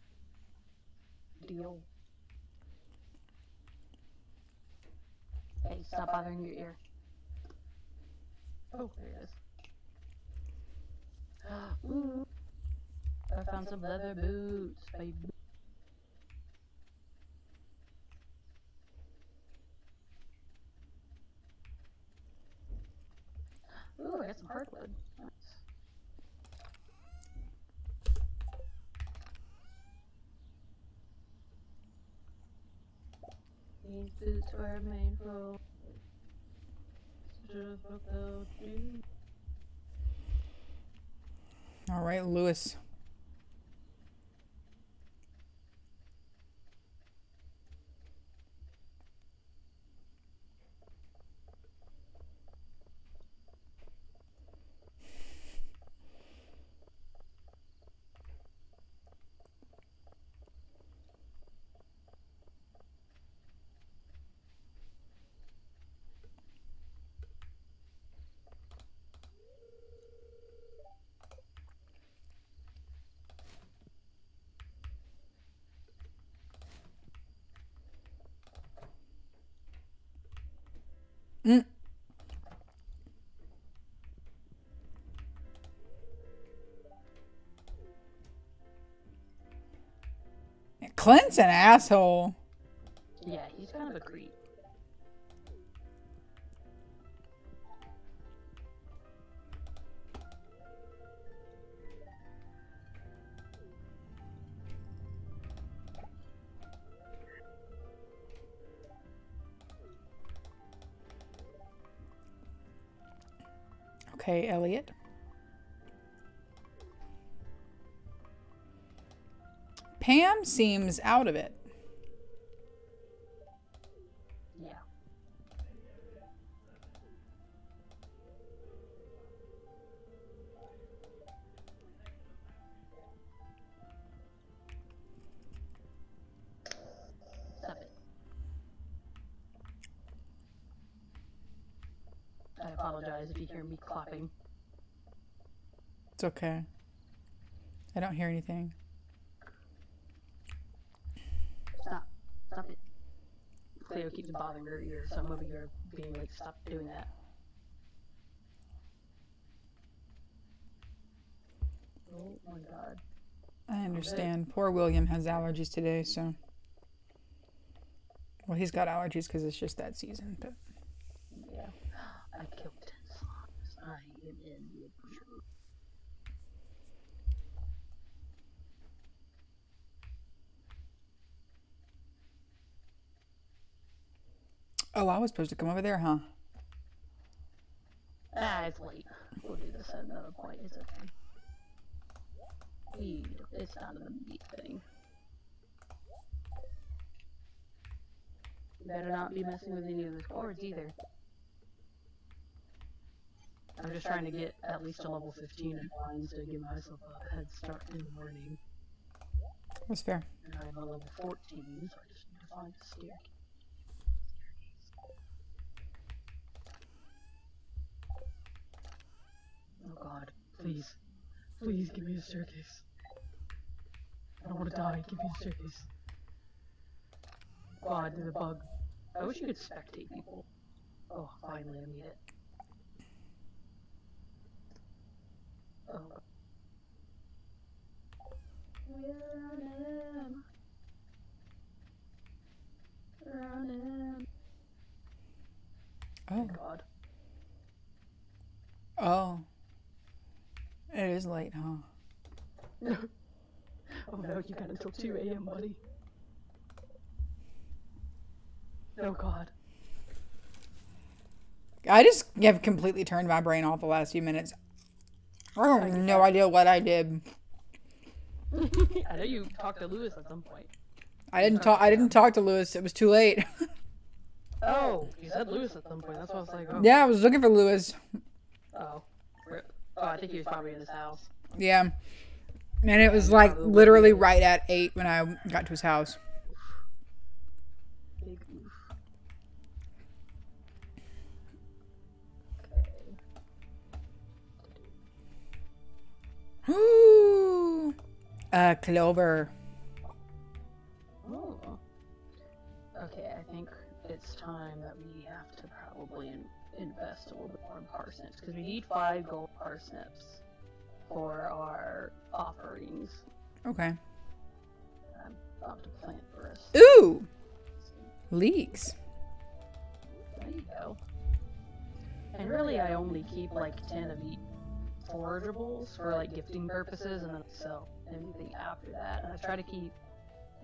deal. Hey, stop bothering your ear. Oh, there it is. Ooh. I found some leather boots, baby. Ooh, I got some hardwood. Nice. These boots were made for. All right, Lewis. Mm. Clint's an asshole. Yeah, he's kind of a creep. Okay, Elliott. Pam seems out of it. Yeah. Stop it. I apologize if you hear me clapping. It's okay. I don't hear anything. Stop. Stop it. Cleo keeps bothering her ear, so I'm over here being like, stop doing that. Oh my god. I understand. Poor William has allergies today, so. Well, he's got allergies because it's just that season, but. Yeah. I killed 10 slimes. I am in the adventure. Oh, I was supposed to come over there, huh? Ah, it's late. We'll do this at another point. It's okay. We, it's not an immediate thing. You better not be messing with any of those cords either. I'm just trying to get at least a level 15 in lines to give myself a head start in the morning. That's fair. And I'm a level 14, so I just need to find a staircase. Oh god, please. Please give me a staircase. I don't want to die, give me a staircase. God, there's a bug. I wish you could spectate people. Oh, finally I made it. Oh. Running. Running. Oh. God. Oh. It is late, huh? No. Oh no, you got until 2 a.m., buddy. Oh god. I just have completely turned my brain off the last few minutes. I have no idea what I did. I know you talked to Lewis at some point. I didn't talk. I didn't talk to Lewis. It was too late. Oh, you said Lewis at some point. That's why I was like, oh. yeah, I was looking for Lewis. Oh. Oh, I think he was probably in his house. Yeah, and it was like literally right at eight when I got to his house. Okay. Ooh, uh, Clover. Oh. Okay, I think it's time that we have to probably in- invest a little parsnips because we need five gold parsnips for our offerings. Okay. I'm about to plant first. Ooh, leeks. There you go. And really, I only keep like 10 of each forageables for like gifting purposes and then I sell anything after that. And I try to keep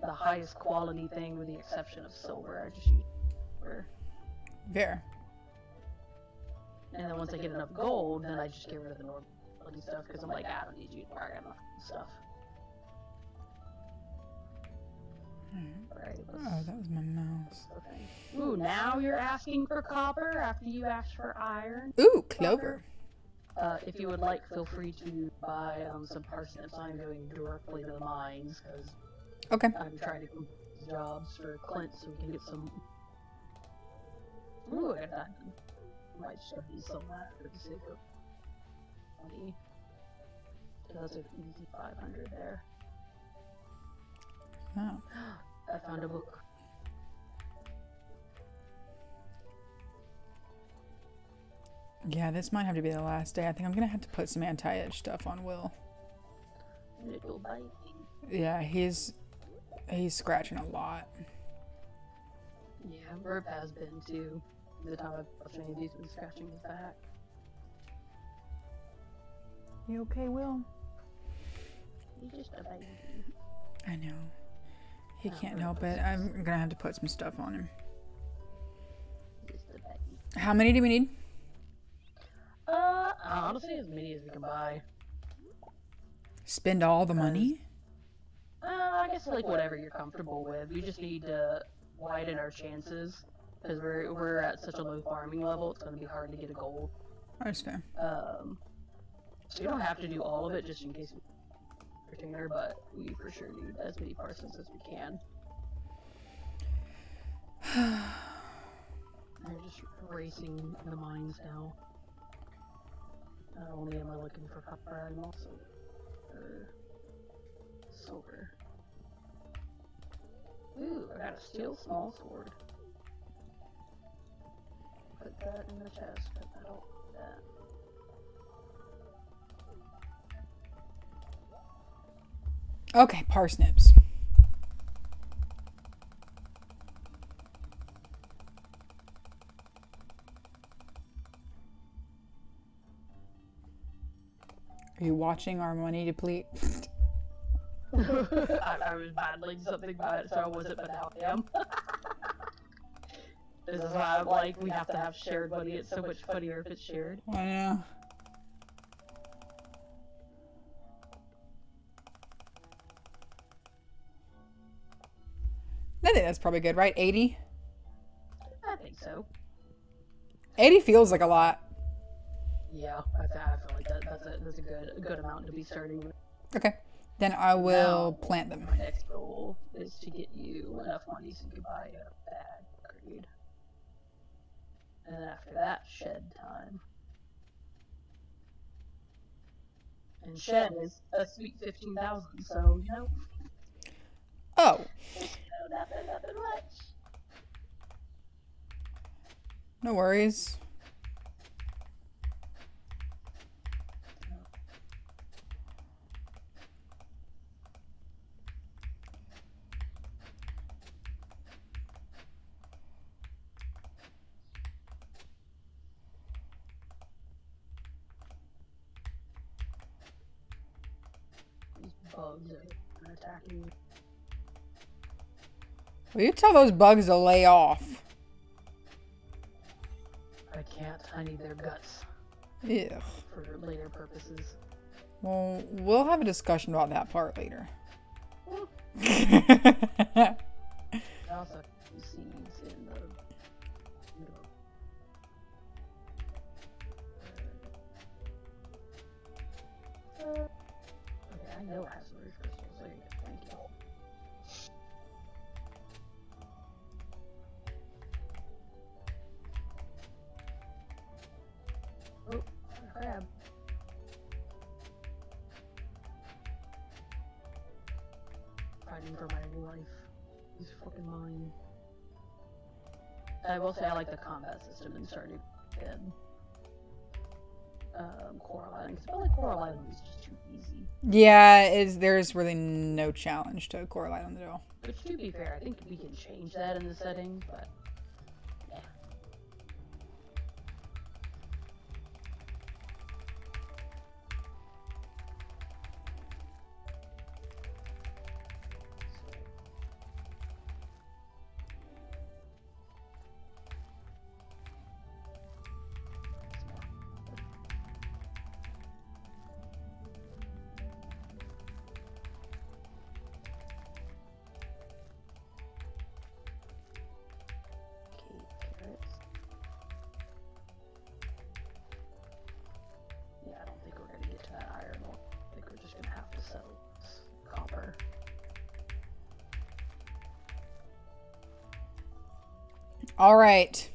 the highest quality thing with the exception of silver. I just use silver. Fair. And then once I get enough gold, then I just get rid of the normal stuff because I'm like, "Ah, I don't need you. to got enough stuff. Let's- Oh, that was my mouse. okay. Ooh, now you're asking for copper after you asked for iron. Ooh, clover. Uh, if you would like, feel free to buy um, some parsnips. I'm going directly to the mines because Okay. I'm trying to complete these jobs for Clint so we can get some. Ooh, I got that. Might just use some of that for the sake of money. That's an easy 500 there. Oh. I found a book. Yeah, this might have to be the last day. I think I'm gonna have to put some anti-edge stuff on Will. Little baby. Yeah, he's he's scratching a lot. Yeah, Rip has been too. The time I've watched any of these, been scratching his back. You okay, Will? He's just a baby. I know. He can't help it. I'm gonna have to put some stuff on him. Just a baby. How many do we need? Uh, honestly, as many as we can buy. Spend all the money? Uh, I guess like whatever you're comfortable with. We just need to widen our chances because we're we're at such a low farming level. It's going to be hard to get a gold. That's fair. Um, so you don't have to do all of it just in case we retainer, but we for sure need as many parsons as we can. They're just racing the mines now. Not only am I looking for copper, I'm also for silver. Ooh, I got a steel small sword. Put that in the chest, but I don't need that. Okay, parsnips. Are you watching our money deplete? I, I was battling something about it, so I wasn't, but now I am. This is why I'm like, we have to have shared money. It's so much funnier if it's shared. I know. I think that's probably good, right? 80? I think so. 80 feels like a lot. Yeah, I, I feel like that, that's a that's a good a good amount to be starting with. Okay. Then I will Now- plant them. My next goal is to get you enough money so you can buy a bag grade. And then after that, shed time. And shed is a sweet fifteen thousand, so you know, Oh, no, nothing, nothing much. no worries. These bugs are attacking me. Will you tell those bugs to lay off? I can't. I need their guts Ugh. for later purposes. Well, we'll have a discussion about that part later. I will say I like the combat system in Stardew and um, Coral Island. 'cause I feel like Coral Island is just too easy. Yeah, is there's really no challenge to Coral Island at all. Which, to be fair, I think we can change that in the setting, but All right.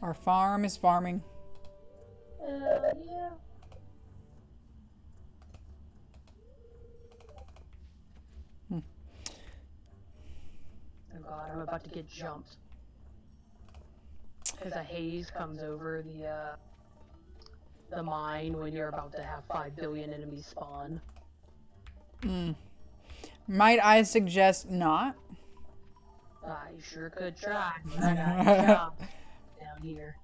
Our farm is farming. Uh, yeah. Hmm. Oh god, I'm about to get jumped. Because a haze comes over the, uh, the mine when you're about to have 5 billion enemies spawn. Mm. Might I suggest not? I sure could try. I got a job down here.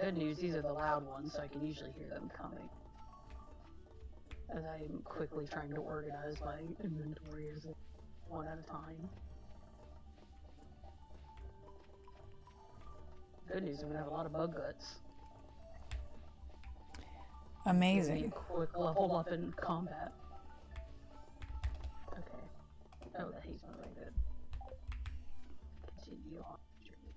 Good news, these are the loud ones, so I can usually hear them coming. As I'm quickly trying to organize my inventory as one at a time. Good news, I'm gonna have a lot of bug guts. Give me a Amazing. quick level up in combat. Oh, that not very good. Continue on. journey.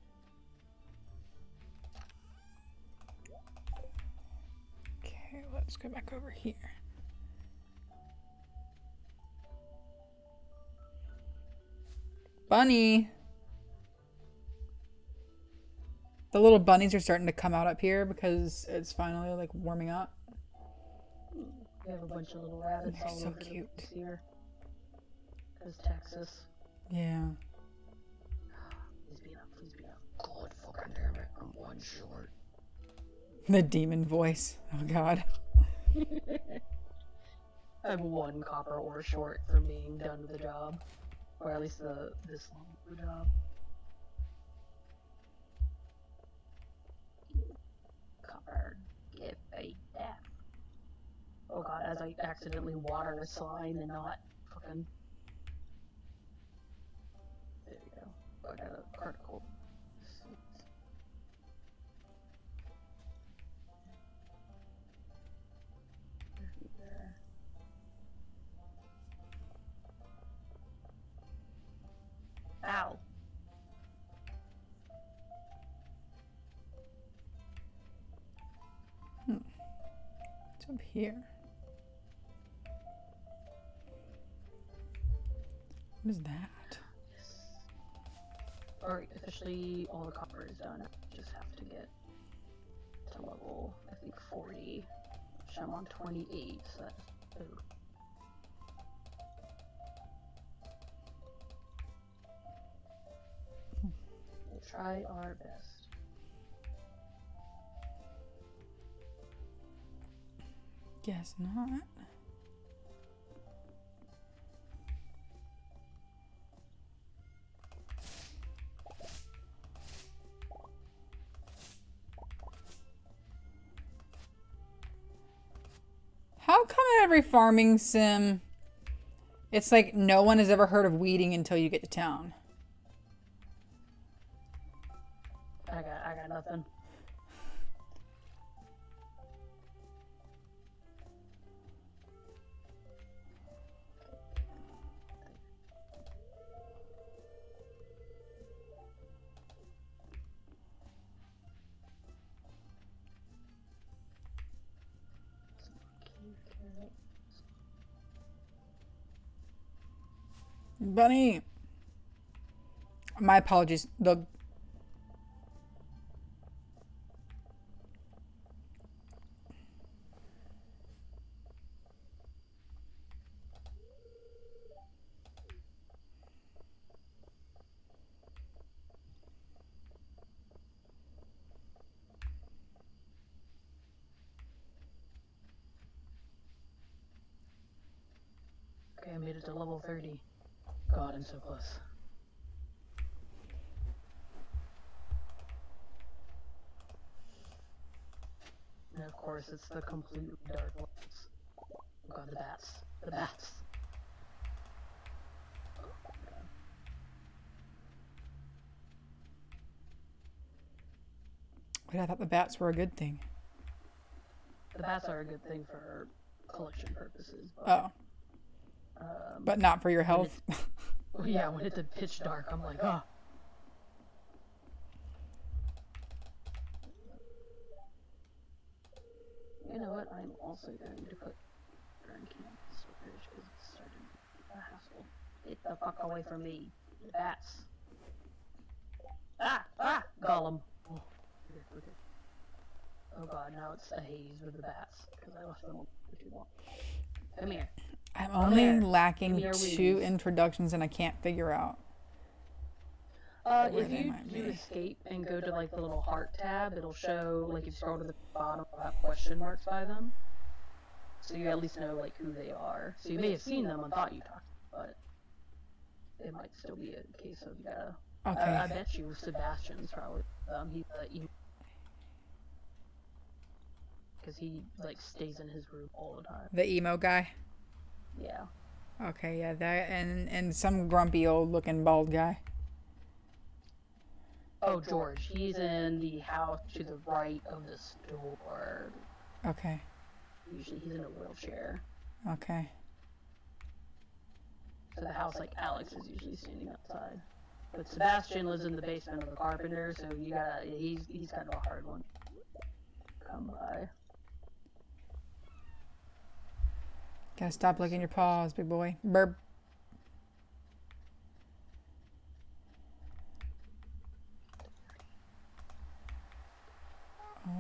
Okay, let's go back over here. Bunny. The little bunnies are starting to come out up here because it's finally like warming up. We have a bunch of little rabbits They're all so over cute. here. Because Texas. Yeah. Please be enough, please be enough. God fucking damn it, I'm one short. The demon voice. Oh god. I'm one copper ore short from being done with the job. Or at least the this long of the job. Copper, get me that. Oh god, as I accidentally water a slime and not fucking. I got a uh, particle. Ow. Hmm. It's up here. What is that? Alright, officially all the copper is done. I just have to get to level, I think, 40. Which I'm on 28, so that's. ooh. We'll try our best. Guess not. Come in every farming sim, it's like no one has ever heard of weeding until you get to town? I got, I got nothing. Bunny! My apologies. The I made it to level 30. God, I'm so close. And of course, it's the completely dark ones. Oh god, the bats. The bats. Wait, I thought the bats were a good thing. The bats are a good thing for collection purposes. But, Oh, um, but not for your health. well, yeah, when it's pitch dark, I'm like, oh. You know what? I'm also going to put burn candle storage because it's starting a hassle. Get the fuck away from me, bats! Ah! Ah! Gollum! Oh, okay, okay. Oh god, now it's a haze with the bats because I left them for too long. Come here. I'm only there. lacking Give me your two wings. introductions and I can't figure out. Uh, if you do be. escape and go to like the little heart tab, it'll show like if you scroll to the bottom, it'll have question marks by them. So you at least know like who they are. So you may have seen them and thought you talked, but it might still be a case of you gotta. Okay. I, I bet you Sebastian's probably um he's uh, because he like stays in his room all the time. the emo guy. Yeah. Okay, yeah, that and and some grumpy old looking bald guy. Oh, George, he's in the house to the right of the store. Okay. Usually he's in a wheelchair. Okay. So the house like Alex is usually standing outside. But Sebastian lives in the basement of the carpenter, so you gotta he's he's kind of a hard one. Come by. Gotta stop licking your paws, big boy. Burp. Oh.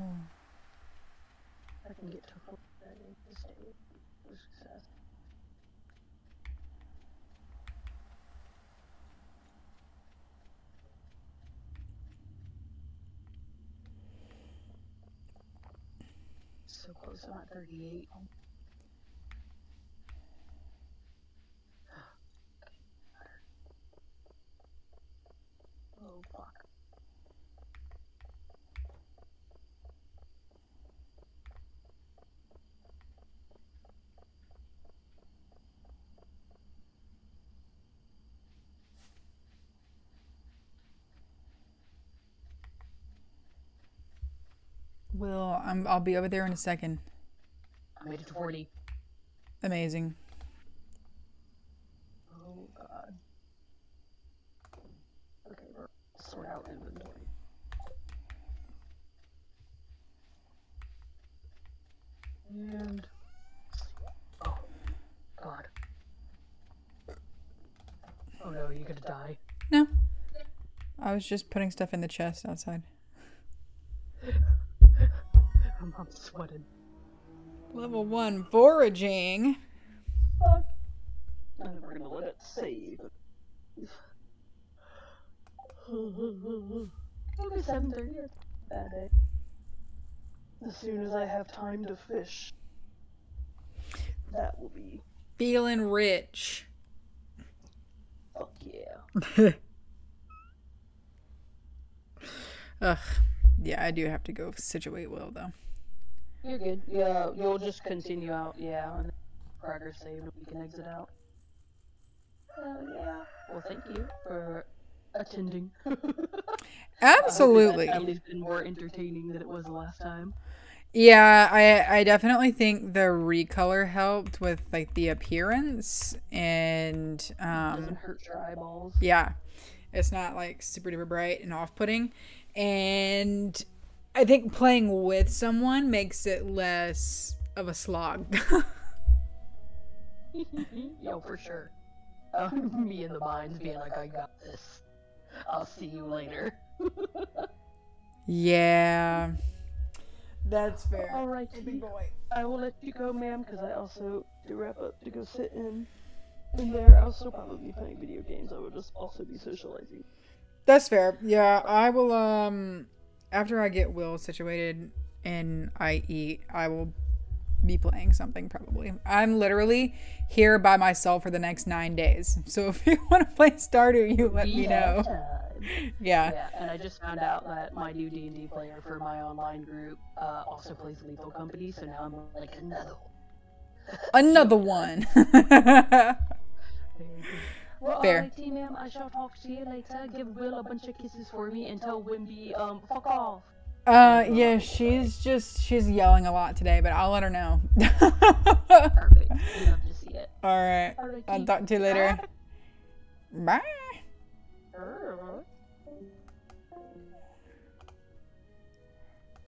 I can get to. So close, I'm at 38. Fuck. Will, I'm, I'll be over there in a second. I made it to 40. Amazing. Oh god. Okay, we're sort out inventory. And oh god. Oh no, you're gonna die. No. I was just putting stuff in the chest outside. I'm, I'm sweating. Level one foraging. Fuck. I'm gonna let it save. 7:30. It's a Bad day. As soon as I have time to fish, that will be Feeling rich. fuck yeah. Ugh. Yeah, I do have to go situate Will though. You're good. Yeah, you'll just continue out. Yeah, and then progress save, and we can exit out. Uh, yeah. Well, thank you for attending. Absolutely. At least been more entertaining than it was the last time. Yeah, I I definitely think the recolor helped with like the appearance and Doesn't um hurt your eyeballs. yeah. It's not like super duper bright and off-putting and I think playing with someone makes it less of a slog. Yo, for sure. Uh, me in the mines being like, I got this. I'll see you later. yeah. That's fair. Alright, Big boy. I will let you go, ma'am, because I also do wrap up to go sit in. In there, I'll still probably be playing video games. I will just also be socializing. That's fair. Yeah, I will um after I get Will situated and I eat, I will be playing something probably. I'm literally here by myself for the next nine days. So if you want to play Stardew, you let me know. Yeah. Yeah, and I just found out that my new D and D player for my online group uh, also plays Lethal Company, so now I'm like another one. Another one. Well, Fair. alright, T ma'am, I shall talk to you later. Give Will a bunch of kisses for me and tell Wimby, um, fuck off. Uh, yeah, she's just she's yelling a lot today, but I'll let her know. Perfect. Love to see it. All right. I'll talk to you later. Bye. Bye.